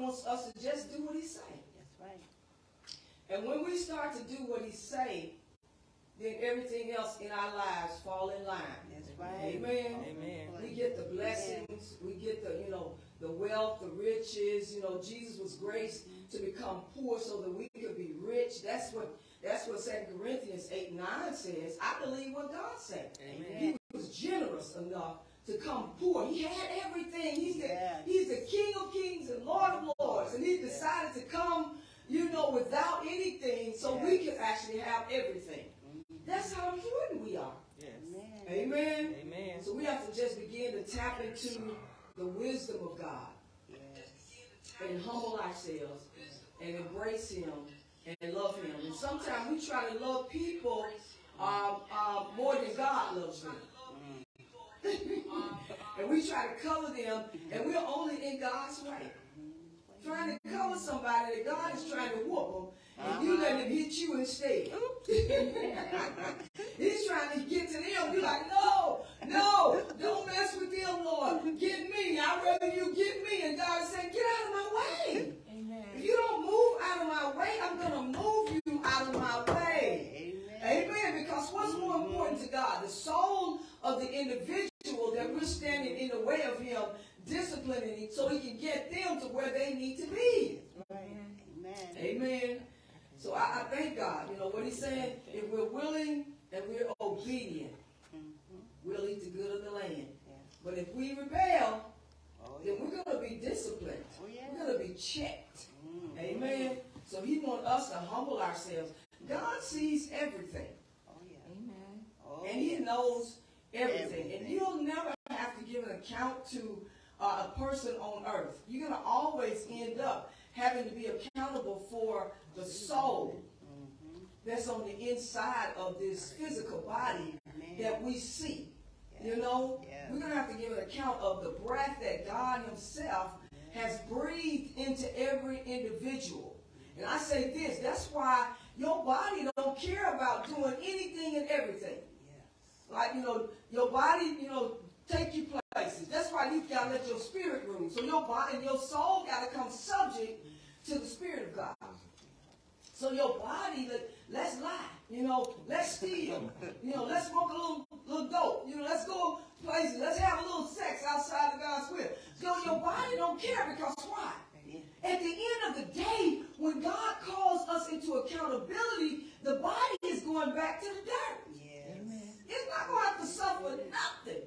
wants us to just do what He say. That's right. And when we start to do what He say, then everything else in our lives fall in line. That's right. Amen. Amen. We get the blessings. We get the you know the wealth, the riches. You know, Jesus was graced mm-hmm. to become poor so that we could be rich. That's what that's what Second Corinthians eight nine says. I believe what God said. Amen. He was generous enough to come poor. He had everything. He's the, Yes. he's the King of kings and Lord of lords. And he decided to come, you know, without anything so we Yes. could actually have everything. That's how important we are. Yes. Amen. Amen. Amen. So we have to just begin to tap into the wisdom of God Yes. and humble ourselves and embrace Him and love Him. And sometimes we try to love people um, uh, more than God loves them. and we try to cover them, and we're only in God's way. Trying to cover somebody that God is trying to whoop them, and you let him hit you instead. He's trying to get to them. You're like, no, no, don't mess with them, Lord. Get me. I'd rather you get me. And God is saying, get out of my way. Amen. If you don't move out of my way, I'm going to move you out of my way. Amen. Because what's more important to God? The soul of the individual that we're standing in the way of him, disciplining so he can get them to where they need to be. Amen. Amen. So I, I thank God. You know what he's saying? If we're willing and we're obedient, we'll eat the good of the land. But if we rebel, Oh, then we're going to be disciplined. Oh. We're going to be checked. Mm. Amen. So he wants us to humble ourselves. God sees everything. Oh, yeah. Amen. Oh, And he knows everything. And you'll never have to give an account to uh, a person on earth. You're going to always end up having to be accountable for the soul Mhm. that's on the inside of this physical body that we see. You know, Yeah. we're going to have to give an account of the breath that God himself has breathed into every individual. And I say this, that's why your body don't care about doing anything and everything. Yes. Like, you know, your body, you know, take you places. That's why you gotta let your spirit rule. So your body and your soul gotta come subject to the spirit of God. So your body, let, let's lie, you know, let's steal, you know, let's smoke a little, little dope, you know, let's go places, let's have a little sex outside of God's will. So your body don't care because why? At the end of the day, when God calls us into accountability, the body is going back to the dirt. Yes. It's not going to have to suffer nothing.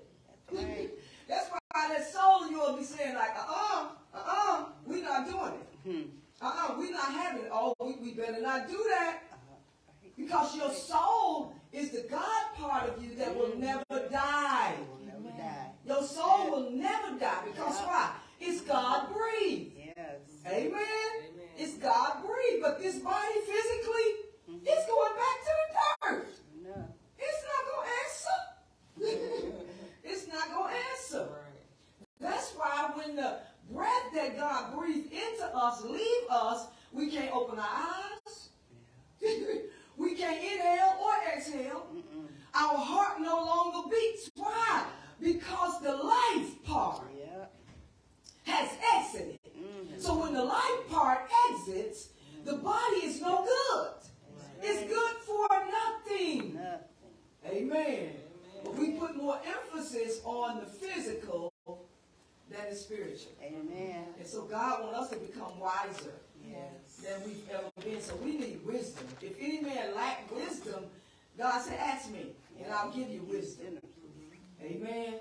That's right. That's why that soul of yours will be saying like, uh-uh, uh-uh, we're not doing it. Hmm. Uh-uh, we're not having it. Oh, we, we better not do that. Uh-huh. Because your soul is the God part of you that will never die. Will never die. Your soul will never die. Because why? It's God breathed. Yes. Amen? Amen. It's God breathed. But this body physically, mm-hmm. it's going back to the dirt. No. It's not going to answer. it's not going to answer. Right. That's why when the breath that God breathed into us leave us, we can't open our eyes. we can't inhale or exhale. Mm-mm. Our heart no longer beats. Why? Because the life part Yeah. has exited. So when the life part exits, the body is no good. It's good for nothing. Nothing. Amen. But we put more emphasis on the physical than the spiritual. Amen. And so God wants us to become wiser Yes. than we've ever been. So we need wisdom. If any man lack wisdom, God said, ask me, and I'll give you wisdom. Amen.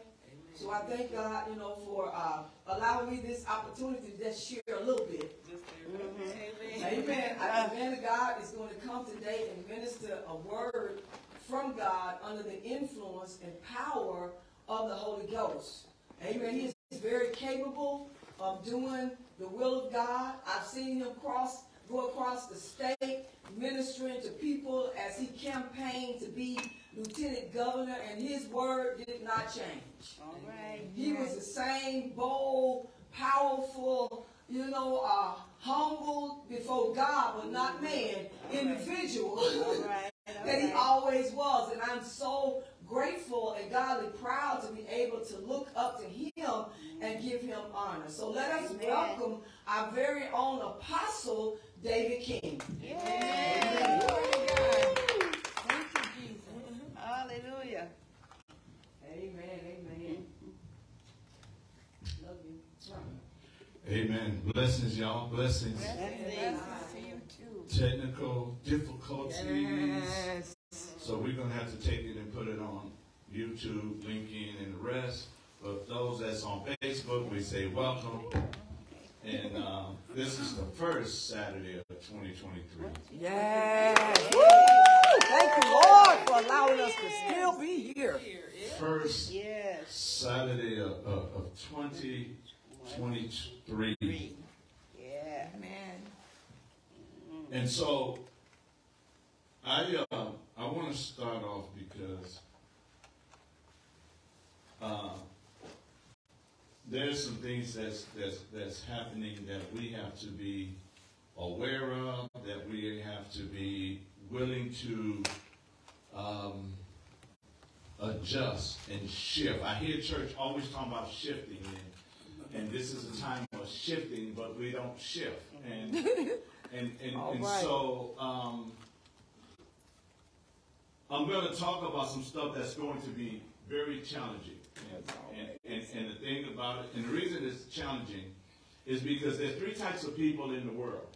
So I thank God, you know, for uh, allowing me this opportunity to just share a little bit. Just Amen. Amen. I, the man of God is going to come today and minister a word from God under the influence and power of the Holy Ghost. Amen. He is very capable of doing the will of God. I've seen him cross, go across the state, ministering to people as he campaigned to be lieutenant governor, and his word did not change. All right. He was the same bold, powerful, you know, uh, humble before God, but not man, individual All right. All that he always was. And I'm so grateful and godly proud to be able to look up to him and give him honor. So let us Amen. welcome our very own apostle, David King. Yay! Hallelujah. Amen, amen. Love you. Amen. Blessings, y'all. Blessings. Blessings. Technical difficulties. So we're gonna have to take it and put it on YouTube, LinkedIn, and the rest. But those that's on Facebook, we say welcome. And um, this is the first Saturday of 2023. Yes. Woo! Thank you, Lord, for allowing us to still be here. First Yes. Saturday of, of, of 2023. Yeah. Amen. And so I uh, I want to start off because uh, there's some things that's that's that's happening that we have to be aware of, that we have to be willing to um, adjust and shift. I hear church always talking about shifting, and, and this is a time of shifting, but we don't shift. And and and, All and right. so um, I'm going to talk about some stuff that's going to be very challenging. And, and, and the thing about it, and the reason it's challenging is because there's three types of people in the world.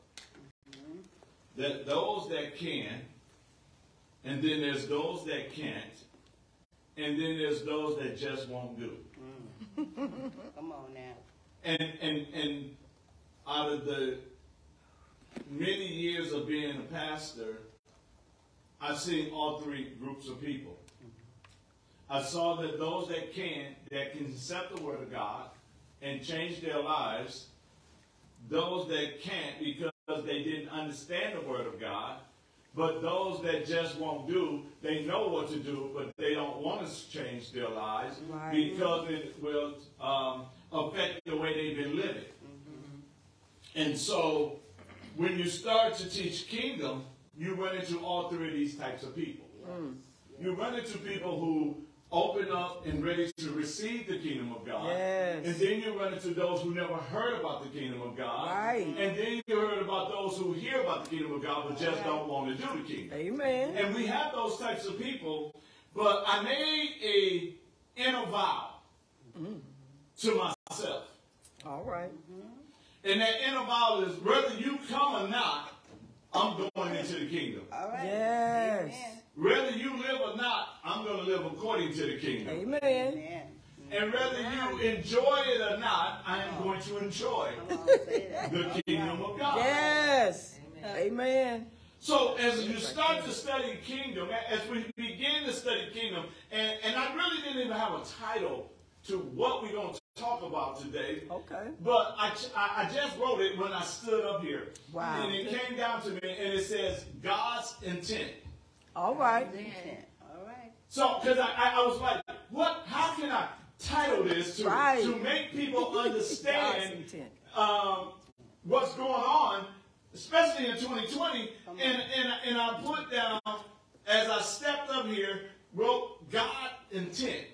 That those that can, and then there's those that can't, and then there's those that just won't do. Mm. Come on now. And and and out of the many years of being a pastor, I've seen all three groups of people. Mm-hmm. I saw that those that can, that can accept the word of God and change their lives, those that can't because they didn't understand the word of God, but those that just won't do, they know what to do, but they don't want to change their lives Right. because it will um, affect the way they've been living. And so, when you start to teach kingdom, you run into all three of these types of people. You run into people who open up and ready to receive the kingdom of God. Yes. And then you run into those who never heard about the kingdom of God. Right. And then you heard about those who hear about the kingdom of God but just don't want to do the kingdom. Amen. And we have those types of people, but I made a inner vow mm-hmm. to myself. All right. Mm-hmm. And that inner vow is whether you come or not, I'm going into the kingdom. All right. Yes. Whether you live or not, I'm going to live according to the kingdom. Amen. Amen. And whether you enjoy it or not, I am going to enjoy Come on, say that. the kingdom of God. Yes. Amen. So as you start to study kingdom, as we begin to study kingdom, and, and I really didn't even have a title to what we're going to talk about today. Okay. But I, I I just wrote it when I stood up here. Wow. And it came down to me and it says God's intent. All right. Intent. All right. So, because I, I, I was like, what, how can I title this to, Right. to make people understand um, what's going on, especially in 2020. And, and, and I put down, as I stepped up here, wrote God intent.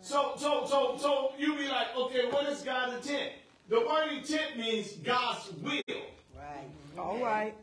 So, so, so, so you be like, okay, what is God's intent? The word intent means God's will. Right. All right.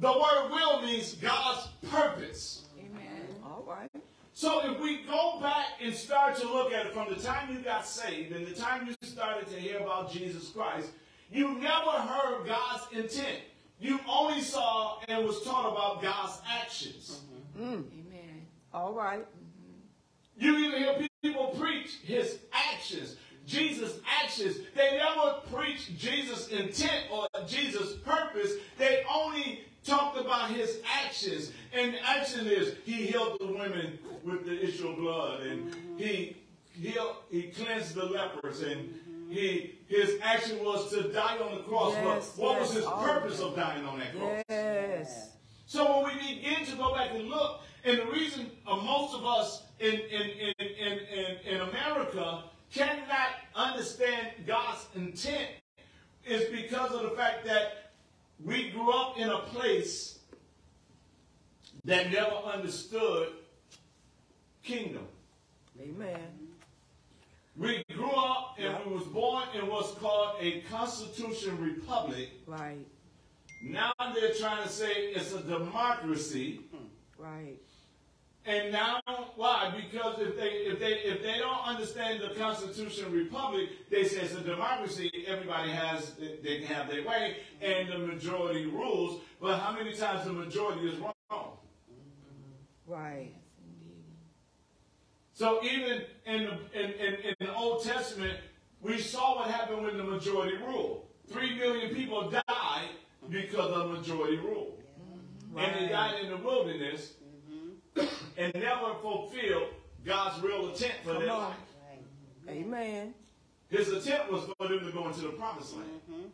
The word will means God's purpose. Amen. All right. So if we go back and start to look at it from the time you got saved and the time you started to hear about Jesus Christ, you never heard God's intent. You only saw and was taught about God's actions. Mm-hmm. Mm. Amen. All right. Mm-hmm. You even hear people preach his actions, Jesus' actions. They never preach Jesus' intent or Jesus' purpose. They only talked about his actions. And the action is he healed the women with the issue of blood, and he healed, he cleansed the lepers, and he his action was to die on the cross. Yes, but what was his purpose of of dying on that cross? Yes. So when we begin to go back and look, and the reason uh, most of us in, in, in, in, in, in America cannot understand God's intent is because of the fact that we grew up in a place that never understood kingdom. Amen. We grew up and we was born in what's called a constitution republic. Right. Now they're trying to say it's a democracy. Right. And now, why? Because if they if they if they don't understand the Constitution Republic, they say it's a democracy. Everybody has they can have their way, and the majority rules. But how many times the majority is wrong? Right. So even in the in, in, in the Old Testament, we saw what happened when the majority ruled. Three million people died because of majority rule, and they died in the wilderness, and never fulfilled God's real intent for Come their on. life. Amen. His intent was for them to go into the promised land.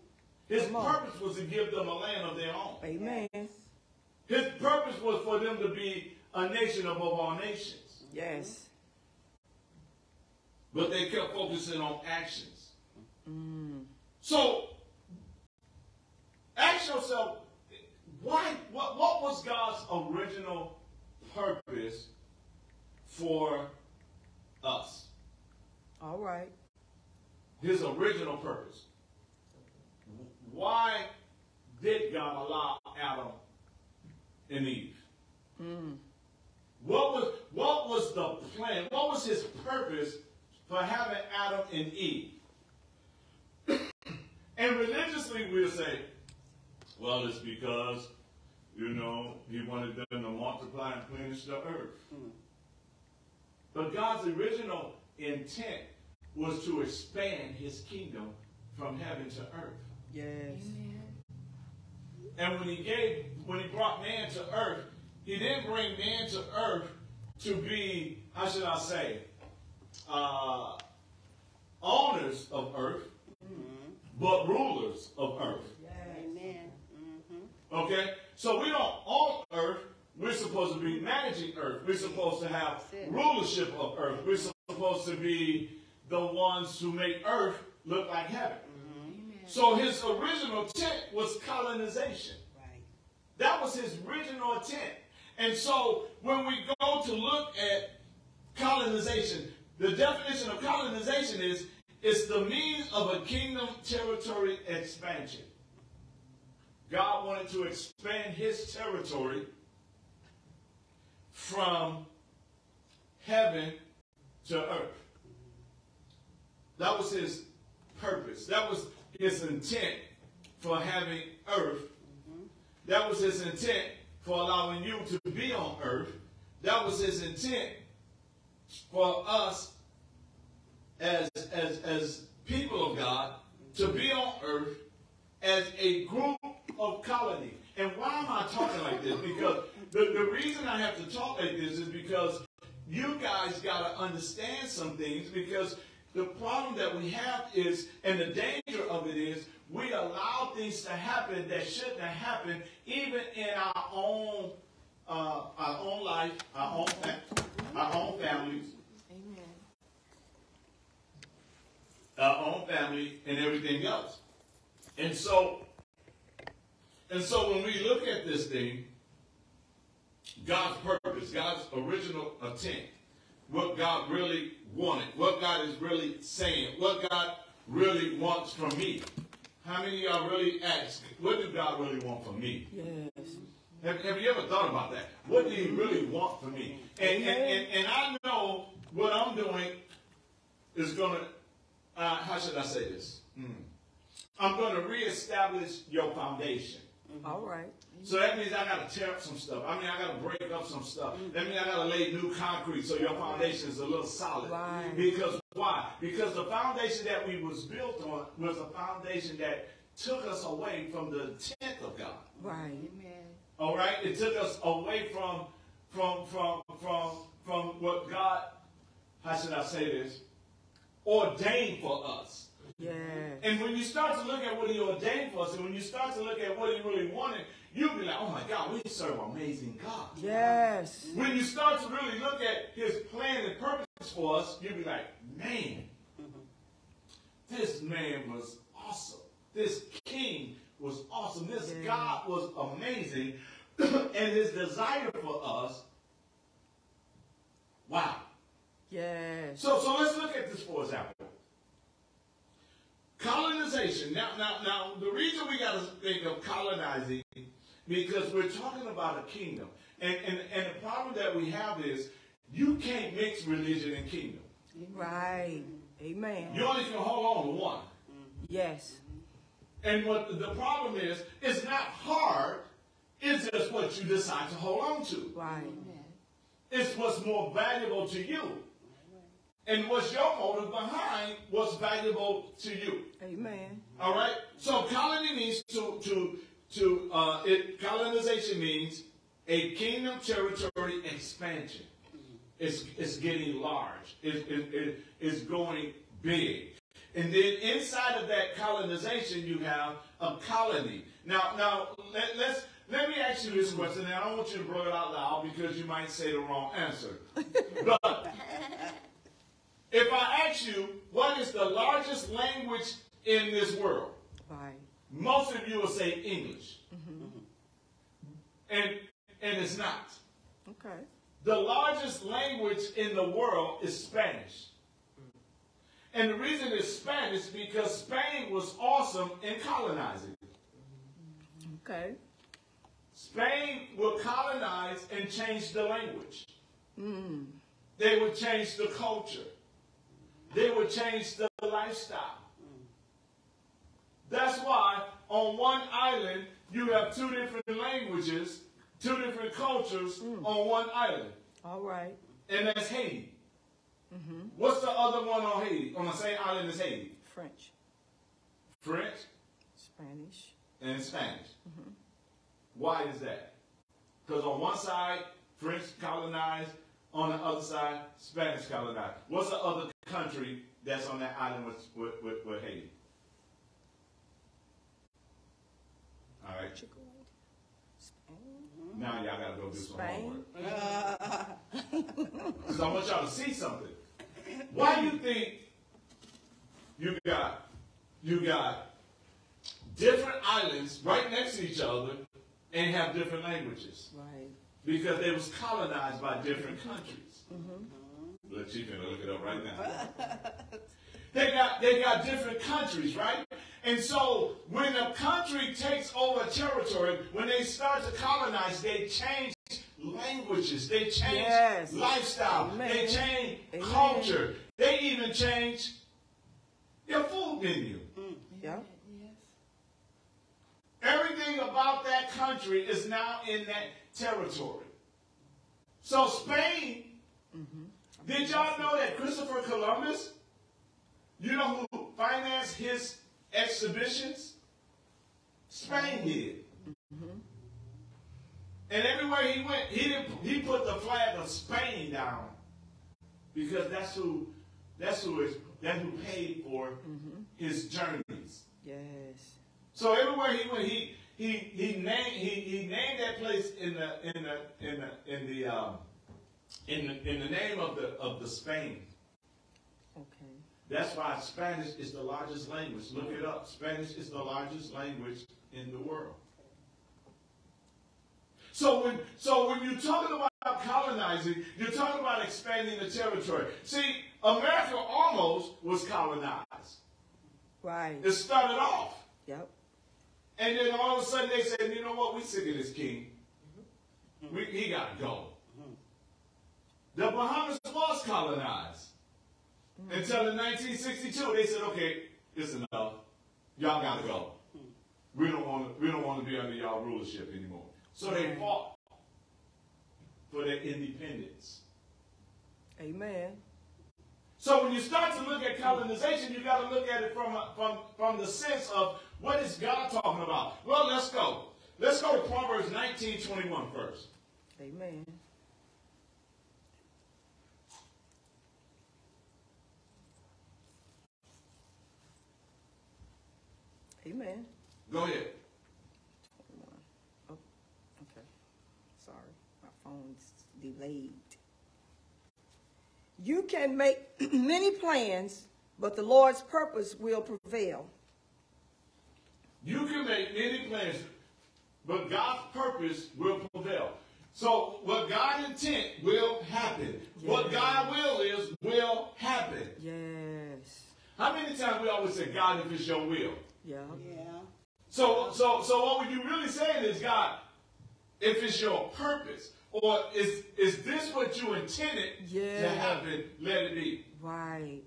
His Come on. purpose was to give them a land of their own. Amen. His purpose was for them to be a nation above all nations. Yes. But they kept focusing on actions. Mm. So, ask yourself, why, what, what was God's original purpose for us? All right. His original purpose. Why did God allow Adam and Eve? Mm. What was what was the plan? What was his purpose for having Adam and Eve? and religiously we'll say, well, it's because, you know, he wanted them to multiply and plenish the earth. But God's original intent was to expand his kingdom from heaven to earth. Yes. And when he gave, when he brought man to earth, he didn't bring man to earth to be, how should I say, uh, owners of earth, but rulers of earth. Amen. Mm-hmm. Okay? So we don't own earth. We're supposed to be managing earth. We're supposed to have rulership of earth. We're supposed to be the ones who make earth look like heaven. Mm-hmm. So his original intent was colonization. Right. That was his original intent. And so when we go to look at colonization, the definition of colonization is it's the means of a kingdom territory expansion. God wanted to expand his territory from heaven to earth. That was his purpose. That was his intent for having earth. That was his intent for allowing you to be on earth. That was his intent for us as, as, as people of God to be on earth as a group of colony. And why am I talking like this? Because the, the reason I have to talk like this is because you guys got to understand some things because the problem that we have is, and the danger of it is, we allow things to happen that shouldn't have happened, even in our own, uh, our own life, our own, our own families, Amen. our own family, and everything else. And so, and so when we look at this thing, God's purpose, God's original intent, what God really wanted, what God is really saying, what God really wants from me. How many of y'all really ask, what do God really want from me? Yes. Have, have you ever thought about that? What do he really want from me? And, and, and, and I know what I'm doing is going to, uh, how should I say this? Hmm. I'm going to reestablish your foundation. Mm-hmm. All right. So that means I got to tear up some stuff. I mean, I got to break up some stuff. Mm-hmm. That means I got to lay new concrete so your foundation is a little solid. Right. Because why? Because the foundation that we was built on was a foundation that took us away from the intent of God. Right. Amen. All right, it took us away from from from from from what God, how should I say this, ordained for us. Yes. And when you start to look at what He ordained for us, and when you start to look at what He really wanted, you'll be like, oh my God, we serve an amazing God. Yes. When you start to really look at His plan and purpose for us, you'll be like, man, this man was awesome. This king was awesome. This Yeah. God was amazing. and his desire for us Wow. Yes. So, so let's look at this for example. Colonization. Now, now, now, the reason we got to think of colonizing because we're talking about a kingdom, and, and and the problem that we have is you can't mix religion and kingdom. Right. Amen. You only can hold on to one. Yes. And what the problem is, it's not hard. It's just what you decide to hold on to. Right. It's what's more valuable to you. And what's your motive behind what's valuable to you. Amen. All right. So colony means to to to uh, it. Colonization means a kingdom territory expansion. It's it's getting large. It, it, it, it's going big. And then inside of that colonization, you have a colony. Now, now let, let's let me ask you this question, and I don't want you to blow it out loud because you might say the wrong answer. but if I ask you, what is the largest language in this world? Most of you will say English. Mm-hmm. And, and it's not. Okay. The largest language in the world is Spanish. Mm-hmm. And the reason it's Spanish because Spain was awesome in colonizing. Okay. Spain would colonize and change the language. Mm. They would change the culture. They would change the lifestyle. That's why on one island you have two different languages, two different cultures hmm. on one island, All right. and that's Haiti. Mm-hmm. What's the other one on Haiti? On the same island as Haiti? French, French Spanish. and Spanish. Mm-hmm. Why is that? Because on one side, French colonized, on the other side, Spanish colonized. What's the other country that's on that island with, with, with, with Haiti? All right. Spain. Now y'all gotta go do some Spain. homework. Because I want y'all to see something. Why do you think you got you got different islands right next to each other and have different languages? Right. Because they was colonized by different countries. Mm-hmm. Look, Chief gonna look it up right now. they got they got different countries, right? And so when a country takes over territory, when they start to colonize, they change languages, they change Yes. lifestyle, Amen. they change Amen. culture, they even change their food menu. Mm. Yep. Everything about that country is now in that territory. So Spain, did y'all know that Christopher Columbus, you know who financed his exhibitions? Spain did. And everywhere he went, he didn't, he put the flag of Spain down because that's who that's who is that's who paid for his journeys. Yes. So everywhere he went, he he he named he, he named that place in the in the in the in the um in the in the name of the of the Spain. Okay. That's why Spanish is the largest language. Look it up. Spanish is the largest language in the world. So when so when you're talking about colonizing, you're talking about expanding the territory. See, America almost was colonized. Right. It started off. Yep. And then all of a sudden they said, you know what, we sick of this king. We, he got to go. The Bahamas was colonized. Until in 1962, they said, okay, it's enough. Y'all got to go. We don't want to. We don't want to be under y'all rulership anymore. So they fought for their independence. Amen. So when you start to look at colonization, you got to look at it from from from the sense of what is God talking about. Well, let's go. Let's go to Proverbs 19, 21 first. Amen. Amen. Go ahead. 21. Oh, okay. Sorry. My phone's delayed. You can make many plans, but the Lord's purpose will prevail. You can make any plans, but God's purpose will prevail. So what God intent will happen. What God will is will happen. Yes. How many times we always say, God, if it's your will? Yeah. Yeah. So, so, so what would you really saying is, God, if it's your purpose, or is is this what you intended to Yeah. happen? Let it be. Right.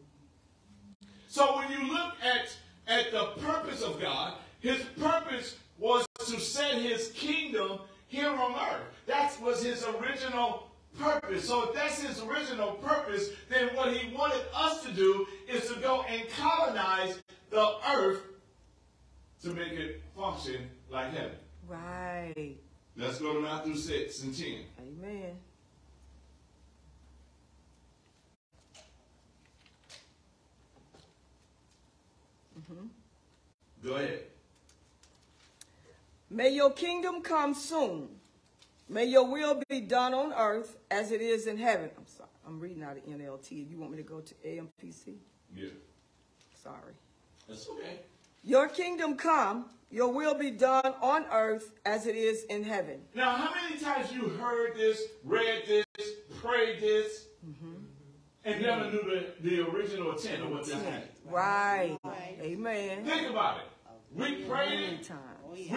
So when you look at at the purpose of God, His purpose was to set His kingdom here on earth. That was His original purpose. So if that's His original purpose, then what He wanted us to do is to go and colonize the earth to make it function like heaven. Right. Let's go to Matthew 6 and 10. Amen. Go ahead. May your kingdom come soon. May your will be done on earth as it is in heaven. I'm sorry. I'm reading out of NLT. You want me to go to AMPC? Yeah. Sorry. That's okay. Your kingdom come, your will be done on earth as it is in heaven. Now, how many times you heard this, read this, prayed this, mm-hmm. and never knew the, the original intent of what this meant? Right. Right. Amen. Think about it. We oh, prayed Many it. times. Oh, We,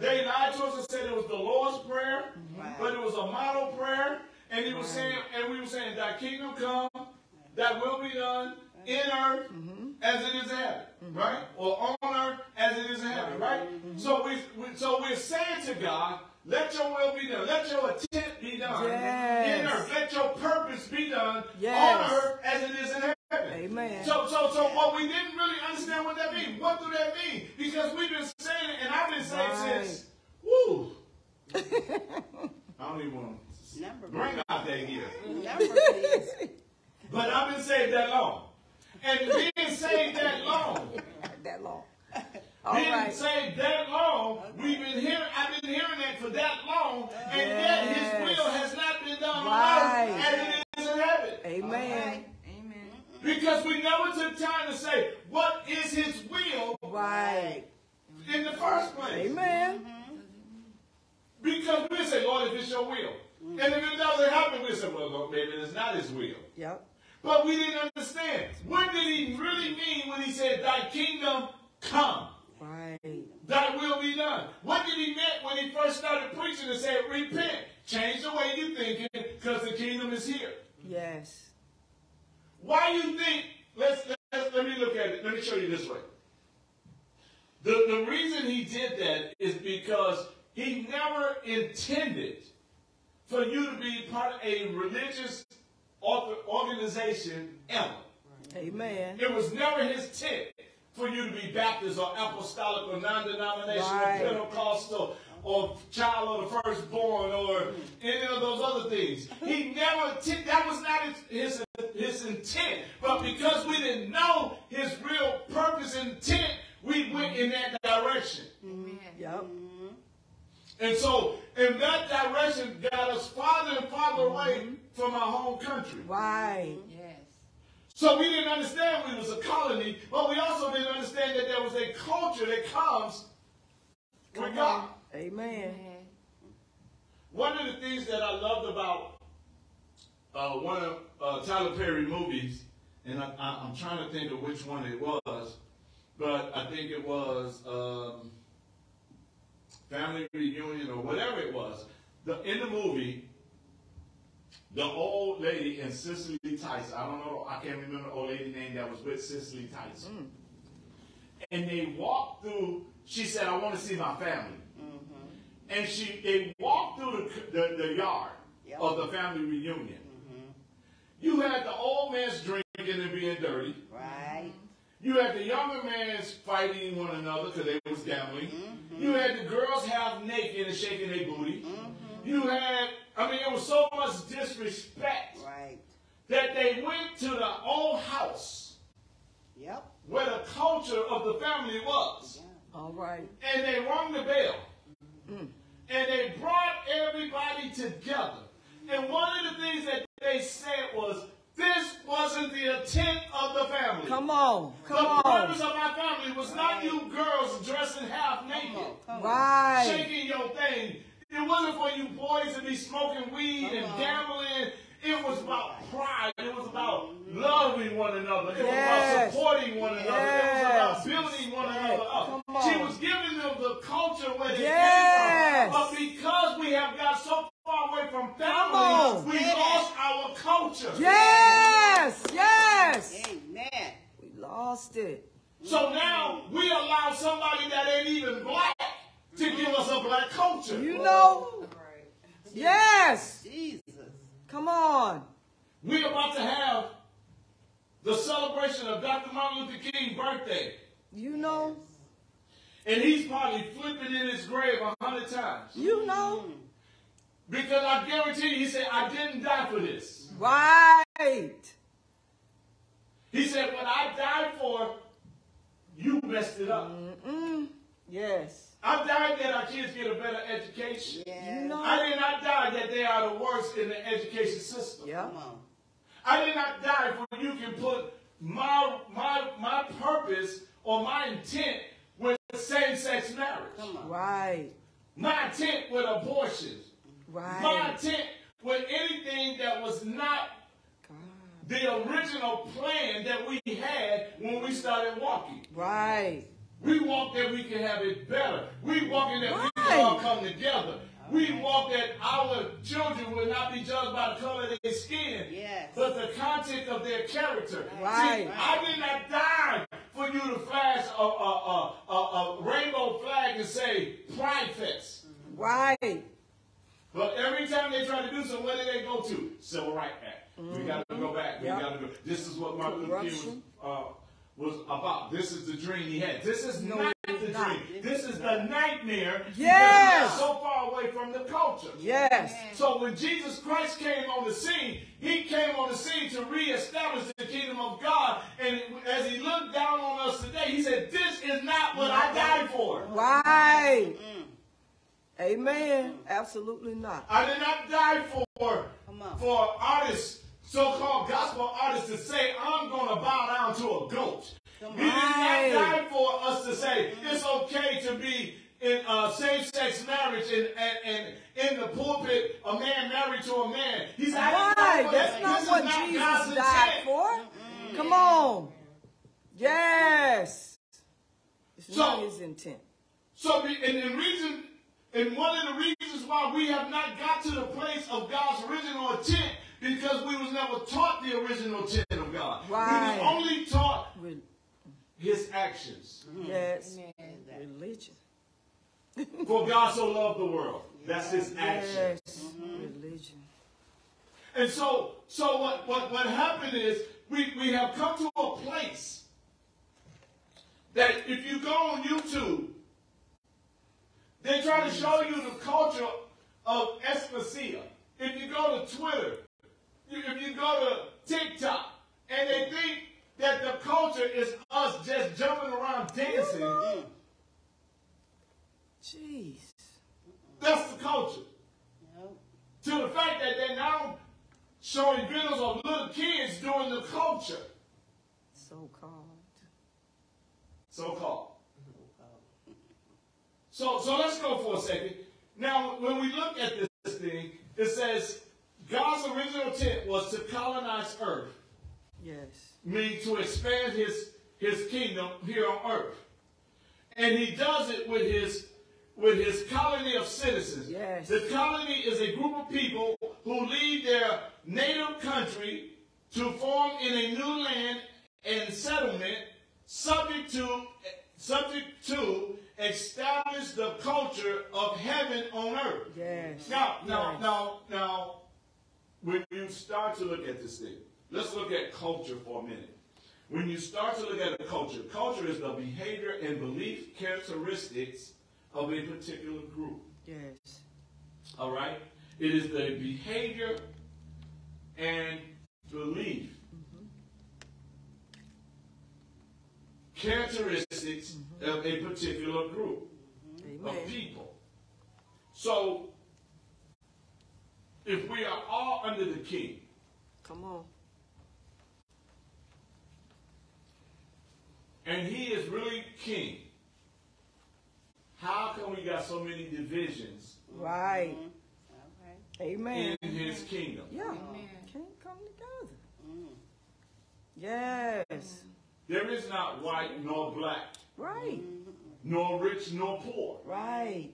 they lied to us and said it was the Lord's prayer, Right. but it was a model prayer, and he was saying, and we were saying, "Thy kingdom come, that will be done in earth mm-hmm. as it is in heaven, mm-hmm. right? Or on earth as it is in heaven, right? So we, we, so we're saying to God, let your will be done, let your intent be done Yes. in earth, let your purpose be done Yes. on earth as it is in heaven. Amen. So, so, so what we didn't really understand what that means. What do that mean? Because we've been saying it, and I've been saying Right. since, woo. I don't even want to Number bring out that here. Number. But I've been saved that long. And being saved that long, that long. All being right. saved that long, we've been hearing, I've been hearing that for that long, and yet his will has not been done Right. on earth as it is in heaven. Amen. Because we never took time to say, what is his will Right. in the first place? Amen. Because we say, Lord, if it's your will. Mm. And if it doesn't happen, we say, well, Lord, maybe it's not his will. Yep. But we didn't understand. What did he really mean when he said, thy kingdom come? Right. Thy will be done. What did he mean when he first started preaching and said, repent? Change the way you thinking because the kingdom is here. Yes. Why you think, let's, let's, let me look at it. Let me show you this way. The, the reason he did that is because he never intended for you to be part of a religious or- organization ever. Amen. It was never his intent for you to be Baptist or apostolic or non-denominational Right. or Pentecostal or child of the firstborn or any of those other things. He never, t- that was not his, his, his intent. But because we didn't know his real purpose and intent, we went in that direction. Amen. Yep. Mm-hmm. And so, in that direction, got us farther and farther mm-hmm. away from our home country. Right. Yes. So we didn't understand we was a colony, but we also didn't understand that there was a culture that comes with God. Amen. Amen. One of the things that I loved about uh, one of uh, Tyler Perry movies, and I, I, I'm trying to think of which one it was, but I think it was um, Family Reunion or whatever it was. The, in the movie, the old lady and Cicely Tyson, I don't know, I can't remember the old lady name that was with Cicely Tyson. And they walked through, she said, I want to see my family. And she, they walked through the, the, the yard Yep. of the family reunion. You had the old man's drinking and being dirty. Right. You had the younger man's fighting one another because they was gambling. Mm-hmm. You had the girls half naked and shaking their booty. Mm-hmm. You had, I mean, it was so much disrespect Right. that they went to the old house Yep. where the culture of the family was. Yeah. All right. and they rung the bell. Mm-hmm. And they brought everybody together. And one of the things that they said was, this wasn't the intent of the family. Come on. Come the on. purpose of my family was not you girls dressing half naked. Come on. Right. Shaking your thing. It wasn't for you boys to be smoking weed Come and on. gambling. It was about pride. It was about loving one another. It yes. was about supporting one another. Yes. It was about building one another up. On. She was giving them the culture where they yes. came from. But because we have got so far away from Come family, on. we lost our culture. Yes, yes. Amen. We lost it. So now we allow somebody that ain't even black to give us a black culture. You know? Yes. Jesus. Come on. We're about to have the celebration of Dr. Martin Luther King's birthday. You know? And he's probably flipping in his grave a hundred times. You know? Mm. Because I guarantee you, he said, I didn't die for this. Right. He said, what I died for, you messed it up. Mm. Yes. I died that our kids get a better education. Yeah. You know? I did not die that they are the worst in the education system. Yeah. I did not die for you can put my my my purpose or my intent with same-sex marriage. Come on. Right. My intent with My Right. intent with anything that was not God. the original plan that we had when we started walking. Right. We walk that we can have it better. We walk in that we can all come together. We walk that our children will not be judged by the color of their skin, Yes. but the content of their character. Right. See, I did not die for you to flash a, a, a, a, a rainbow flag and say Pride Fest. Right. But every time they try to do something, where do they go to? Civil Rights Act. We got to go back. We Yep. got to go. This is what Martin Luther King was, uh, was about. This is the dream he had. This is No, not it's the not. dream. This is the nightmare. because Yes. we are so far away from the culture. Yes. So when Jesus Christ came on the scene, he came on the scene to reestablish the kingdom of God. And as he looked down on us today, he said, This is not what I died for. Right. Amen. Absolutely not. I did not die for, for artists, so-called gospel artists, to say, I'm going to bow down to a goat. Come He did not die for us to say, it's okay to be in uh, same-sex marriage and, and, and in the pulpit, a man married to a man. He said, didn't Right. That's that. not This what not Jesus God's died intent. for. Come on. Yes. It's So- not his intent. So, and the reason, and one of the reasons why we have not got to the place of God's original intent, because we was never taught the original intent of God. Right. We was only taught Re- His actions. Mm-hmm. yes. Amen. Religion. For God so loved the world. That's His action. Yes. Religion. And so, so what, what, what happened is we, we have come to a place that if you go on YouTube, they try to show you the culture of Especia. If you go to Twitter, if you go to TikTok, and they think that the culture is us just jumping around dancing, Jeez. that's the culture. To the fact that they're now showing videos of little kids doing the culture. So called. so-called. So, so let's go for a second. Now, when we look at this thing, it says God's original intent was to colonize Earth, Yes. meaning to expand His His kingdom here on Earth, and He does it with His with His colony of citizens. Yes. The colony is a group of people who leave their native country to form in a new land and settlement subject to subject to establish the culture of heaven on earth. Yes. Now, now, Yes. now, now, when you start to look at this thing, let's look at culture for a minute. When you start to look at a culture, culture is the behavior and belief characteristics of a particular group. Yes. All right? It is the behavior and belief characteristics of a particular group of Amen. people. So, if we are all under the king, Come on. and he is really king, how come we got so many divisions Right. Mm-hmm. All right. Amen. in his kingdom? Yeah. Can't come together. Mm. Yes. There is not white nor black, Right. nor rich nor poor, Right.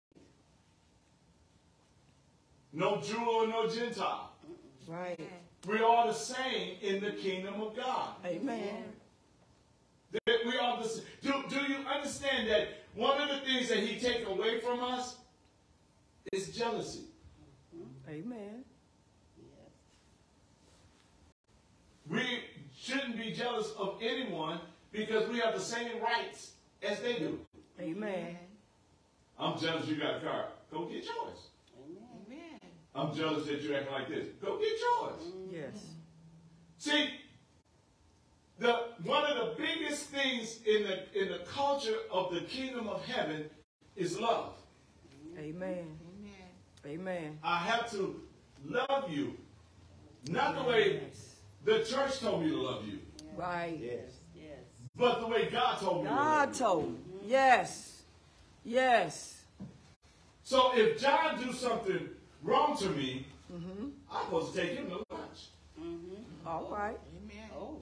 no Jew or no Gentile. Right. We're the same in the kingdom of God. Amen. That we are the do, do you understand that one of the things that he take away from us is jealousy. Amen. Yes. We shouldn't be jealous of anyone because we have the same rights as they do. Amen. I'm jealous you got a car. Go get yours. Amen. Amen. I'm jealous that you're acting like this. Go get yours. Yes. See, the one of the biggest things in the in the culture of the kingdom of heaven is love. Amen. Amen. Amen. I have to love you, not the way Yes. The church told me to love you, Right. Yes. Yes. But the way God told me to love God you. told. Yes. Yes. So if John do something wrong to me, Mm-hmm. I'm supposed to take him to lunch. All right. Amen. Oh.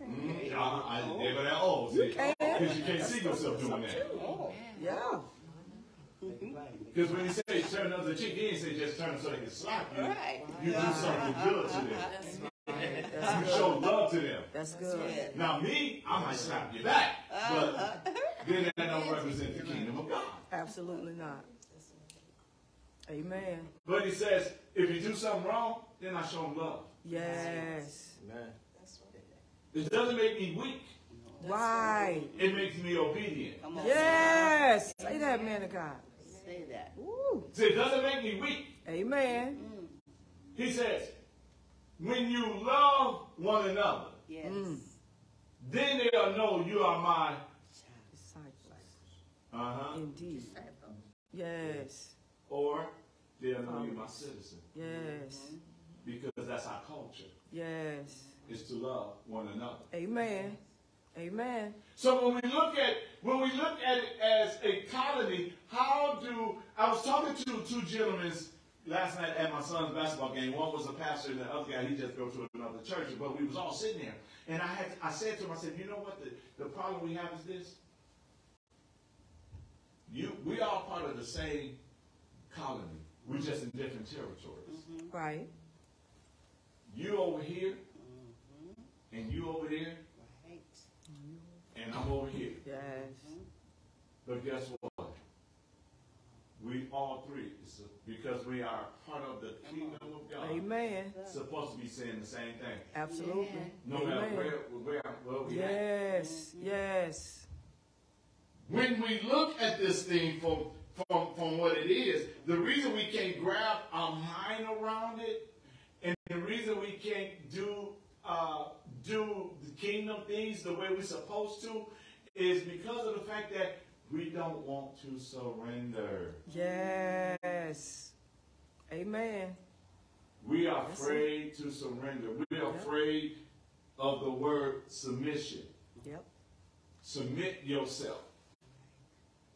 Okay. Mm, John, I they were that old, see, can. because you can't see yourself doing that. Oh. Yeah. Because when he say turn up the other cheek, he ain't say just turn so they can slap you. Right. You do something good to them. That's You show love to them. That's good. Yes. Now me, I might slap you back, but uh-huh. then that don't represent the kingdom of God. Absolutely not. Amen. But he says, if you do something wrong, then I show him love. Yes. It doesn't make me weak. Right. It makes me obedient. Come on. Yes. Say that, man of God. Say that. Woo. See, it doesn't make me weak. Amen. Mm. He says, when you love one another, Yes. Mm. then they'll know you are my Disciples. uh-huh. Indeed. Yes. Or they'll know you're my citizen. Yes. Because that's our culture, Yes. is to love one another. Amen. Amen. So when we look at when we look at it as a colony, how do I was talking to two gentlemen last night at my son's basketball game. One was a pastor, and the other guy he just go to another church. But we was all sitting there, and I had I said to him, I said, you know what the, the problem we have is this. You we all part of the same colony. We're just in different territories. Mm-hmm. Right. You over here, mm-hmm. and you over there, Right. and I'm over here. Yes. Mm-hmm. But guess what? We all three, because we are part of the kingdom of God, Amen. supposed to be saying the same thing. Absolutely. No matter where, where, where we at. Yes. Yes. When we look at this thing from, from, from what it is, the reason we can't grab our mind around it, and the reason we can't do uh, do the kingdom things the way we're supposed to, is because of the fact that we don't want to surrender. Yes. Amen. We are That's it. afraid to surrender. We are Yep. afraid of the word submission. Yep. Submit yourself.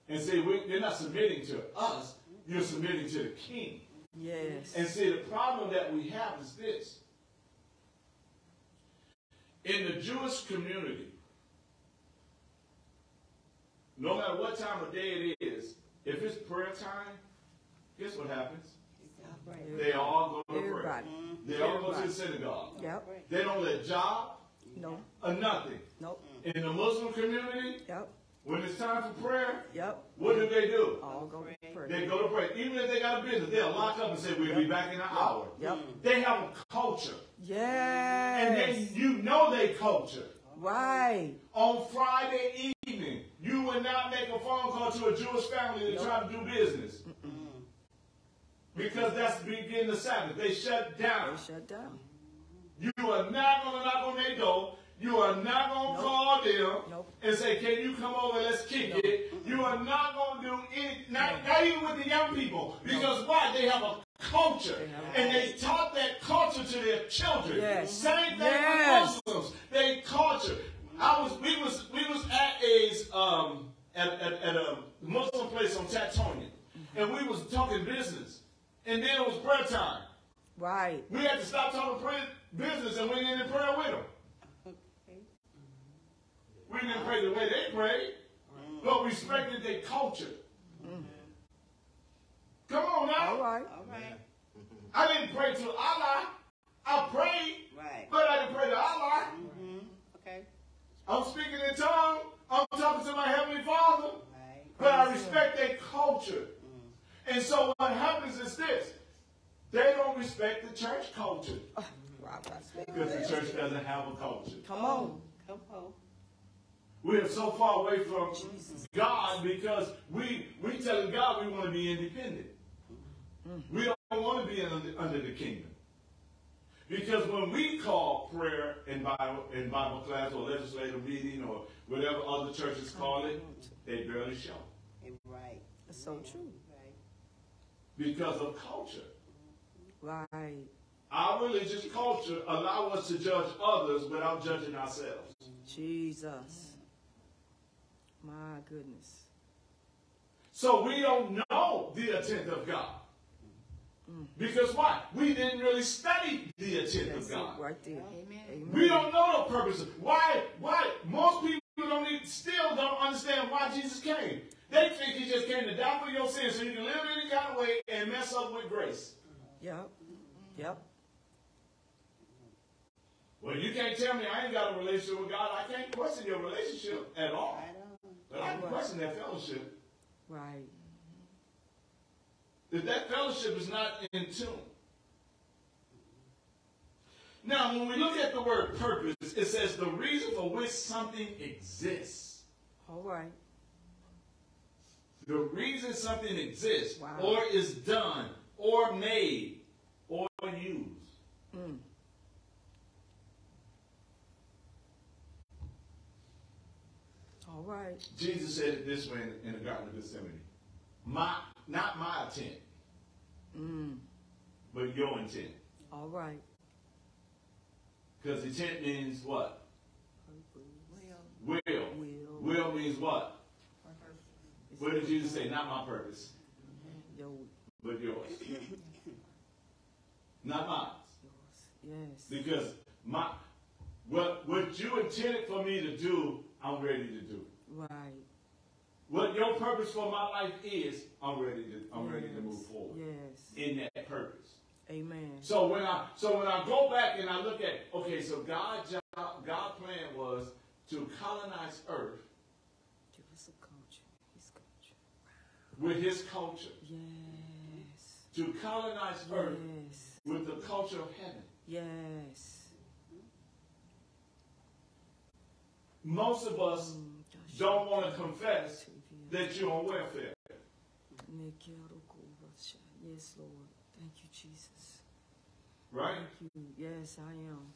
And say, you're not submitting to us, you're submitting to the king. Yes. And see, the problem that we have is this. In the Jewish community, no matter what time of day it is, if it's prayer time, guess what happens? Right. They all go to prayer. Everybody. They all go to the synagogue. Yep. They don't let job No. or nothing. Nope. In the Muslim community, Yep. when it's time for prayer, Yep. what do they do? All go to prayer. They go to prayer. Even if they got a business, they'll lock up and say, we'll be back in an hour. Yep. They have a culture. And then Yes. you know they culture. Right. On Friday evening, you would not make a phone call to a Jewish family to try to do business. Because that's begin the Sabbath. They shut down. They shut down. You are not going to knock on their door. You are not going to Nope. call them Nope. and say, can you come over, let's kick it. You are not going to do any, not, not even with the young people. Because why? They have a culture. They have and they taught that culture to their children. Yes. Same thing Yes. with Muslims. They culture. I was, we was, we was at a, um, at, at, at a Muslim place on Tatonia. And we was talking business. And then it was prayer time. Right. We had to stop talking pray, business and went in and pray with them. Okay. We didn't pray the way they prayed, but respected their culture. Come on now. All right. All right. I didn't pray to Allah. I prayed, Right. but I didn't pray to Allah. Mm-hmm. Okay. I'm speaking in tongue. I'm talking to my Heavenly Father. Right. But I respect their culture. Mm. And so what happens is this. They don't respect the church culture. Oh, Rob, I speak. Because the church doesn't have a culture. Come on. Come on. We are so far away from God because we we telling God we want to be independent. Mm. We don't want to be under, under the kingdom. Because when we call prayer in Bible in Bible class or legislative meeting or whatever other churches call it, they barely show. Right. That's so true. Right. Because of culture. Right. Our religious culture allow us to judge others without judging ourselves. Jesus. My goodness. So we don't know the intent of God. Mm-hmm. Because why? We didn't really study the intent That's of God. right there. Amen. We don't know the purpose. Why? Why? Most people don't even, still don't understand why Jesus came. They think he just came to die for your sins so you can live any kind of way and mess up with grace. Yep. Yep. Well, you can't tell me I ain't got a relationship with God. I can't question your relationship at all. Right on. But I can question that fellowship. Right. If that fellowship is not in tune. Now, when we look at the word purpose, it says the reason for which something exists. All right. The reason something exists, Wow. or is done, or made, or used. Mm. All right. Jesus said it this way in, in the Garden of Gethsemane. My, not my intent, Mm. but your intent. All right. Because intent means what? Will. Will. Will. Will means what? What did Jesus say? Not my purpose, Yo, but yours. Not mine. yours. Yes. Because my what what you intended for me to do, I'm ready to do. Right. What your purpose for my life is, I'm ready to I'm ready to move forward Yes. in that purpose. Amen. So when I so when I go back and I look at okay, so God job God plan was to colonize Earth Give us a culture. His culture. with His culture, Yes. to colonize Earth Yes. with the culture of heaven. Yes. Most of us Mm, don't want to confess that you're on welfare. Yes, Lord. Thank you, Jesus. Right? Thank you. Yes, I am.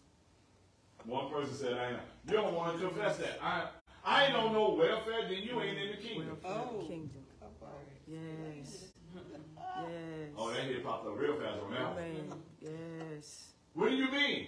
One person said, I am. You don't want to confess that. I I ain't on no welfare, then you ain't in the kingdom. Welfare Oh. kingdom. Come on. Yes. Yes. Oh, that hit popped up real fast on that one. Yes. What do you mean?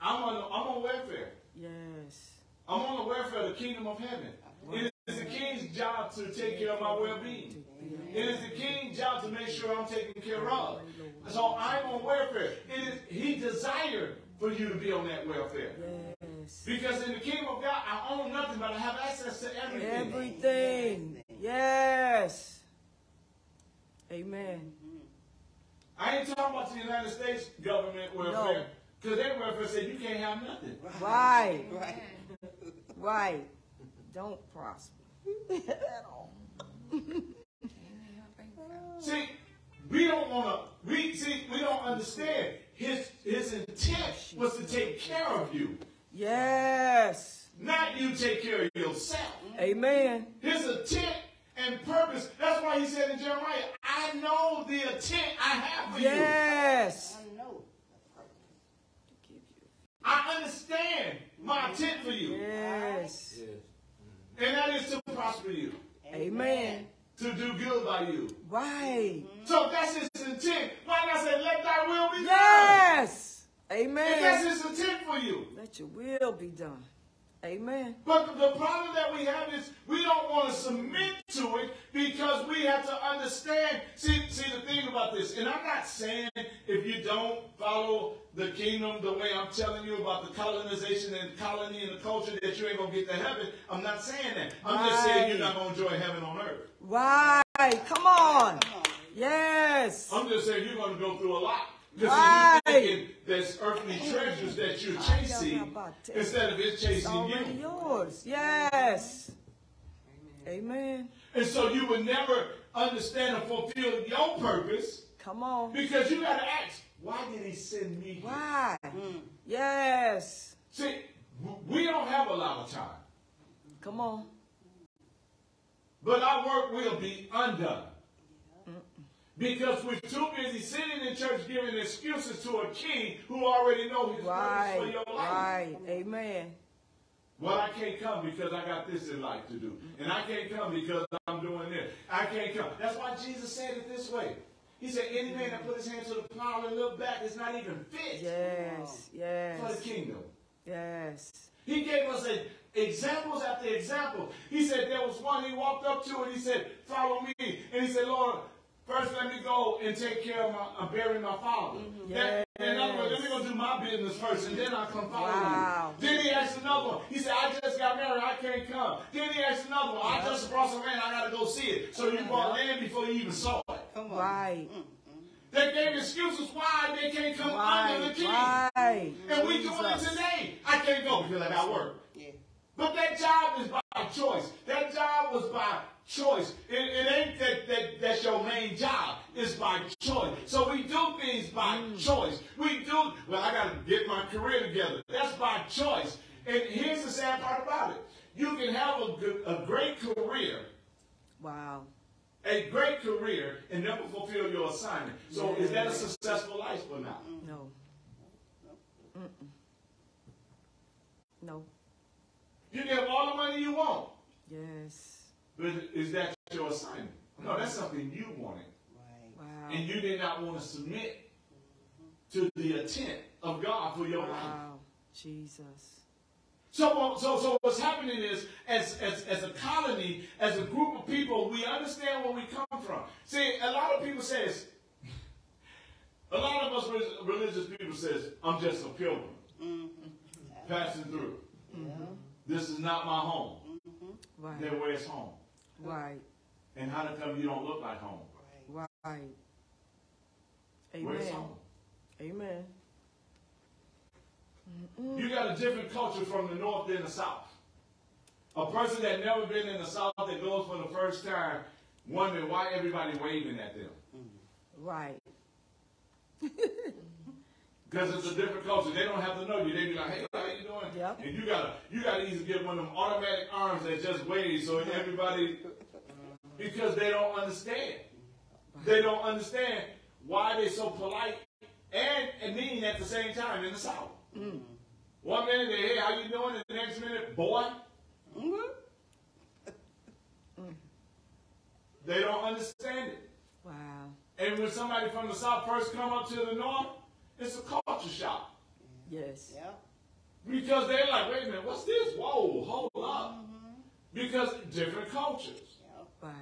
I'm on I'm on welfare. Yes. I'm on the welfare of the kingdom of heaven. It is the king's job to take care of my well-being. It is the king's job to make sure I'm taken care of. So I'm on welfare. It is he desired for you to be on that welfare. Yes. Because in the kingdom of God, I own nothing, but I have access to everything. Everything. Yes. Amen. I ain't talking about the United States government welfare. Because their welfare said you can't have nothing. Right. Right. Right. Don't prosper. At all. See, we don't want to. We see. We don't understand. His his intent was to take care of you, Yes. not you take care of yourself. Amen. His intent and purpose. That's why he said in Jeremiah, "I know the intent I have for you. Yes. I know. To give you. I understand my intent for you, Yes. and that is to prosper you, Amen. to do good by you. Right. So that's his intent. Why not say, "Let Thy will be done"? Yes. If that's Amen. his intent for you. Let your will be done. Amen. But the problem that we have is we don't want to submit to it because we have to understand. See, see the thing about this, and I'm not saying if you don't follow the kingdom the way I'm telling you about the colonization and colony and the culture that you ain't gonna get to heaven. I'm not saying that. I'm just saying you're not gonna enjoy heaven on earth. Right. Come on. Come on. Yes. I'm just saying you're gonna go through a lot. Because Right. you're thinking there's earthly treasures that you're chasing instead of it It's chasing already you. yours. Yes. Amen. Amen. And so you would never understand and fulfill your purpose Come on. because you got to ask, why did he send me here? Why? Mm. Yes. See, we don't have a lot of time, Come on. but our work will be undone. Because we're too busy sitting in church giving excuses to a king who already knows his purpose for your life. Right. Amen. Well, I can't come because I got this in life to do. And I can't come because I'm doing this. I can't come. That's why Jesus said it this way. He said, any man that put his hand to the plow and look back is not even fit Yes. Yes. for the kingdom. Yes. He gave us a, examples after example. He said there was one he walked up to and he said, follow me. And he said, Lord, first let me go and take care of my, uh, bury my father. Mm-hmm. That- in other words, let me go do my business first and then I'll come follow Wow. you. Then he asked another one. He said, I just got married, I can't come. Then he asked another one, I just brought some land, I gotta go see it. So you bought land before you even saw it. Come on. Right. Mm, mm. They gave excuses why they can't come under the Right. king. Right. And we doing it today. I can't go because I got work. Yeah. But that job is by choice. That job was by choice. It, it ain't that, that that's your main job. It's by choice. So we do things by mm. choice. We do, well, I got to get my career together. That's by choice. And here's the sad part about it. You can have a, good, a great career, Wow. a great career, and never fulfill your assignment. So is that a successful life or not? No. Mm-mm. No. You can have all the money you want, Yes. But is that your assignment? No, that's something you wanted. Right. Wow. and you did not want to submit to the intent of God for your life. Wow. Jesus. So, so, so what's happening is, as, as, as a colony, as a group of people, we understand where we come from. See, a lot of people says, a lot of us religious people says, I'm just a pilgrim, mm-hmm. passing through. Mm-hmm. This is not my home. Right. Then where's home? Right. And how to come you don't look like home? Right. Where's Amen. home? Amen. You got a different culture from the north than the south. A person that never been in the south that goes for the first time wondering why everybody waving at them. Right. Because it's a different culture. They don't have to know you. They be like, hey, how you doing? Yep. And you gotta you gotta either get one of them automatic arms that just wave so everybody because they don't understand. They don't understand why they're so polite and, and mean at the same time in the South. Mm. One minute they, hey, how you doing? And the next minute, boy. Mm-hmm. Mm. They don't understand it. Wow. And when somebody from the South first come up to the North, it's a culture shock. Yes. Yeah. Because they're like, wait a minute, what's this? Whoa, hold up. Mm-hmm. Because different cultures. Right.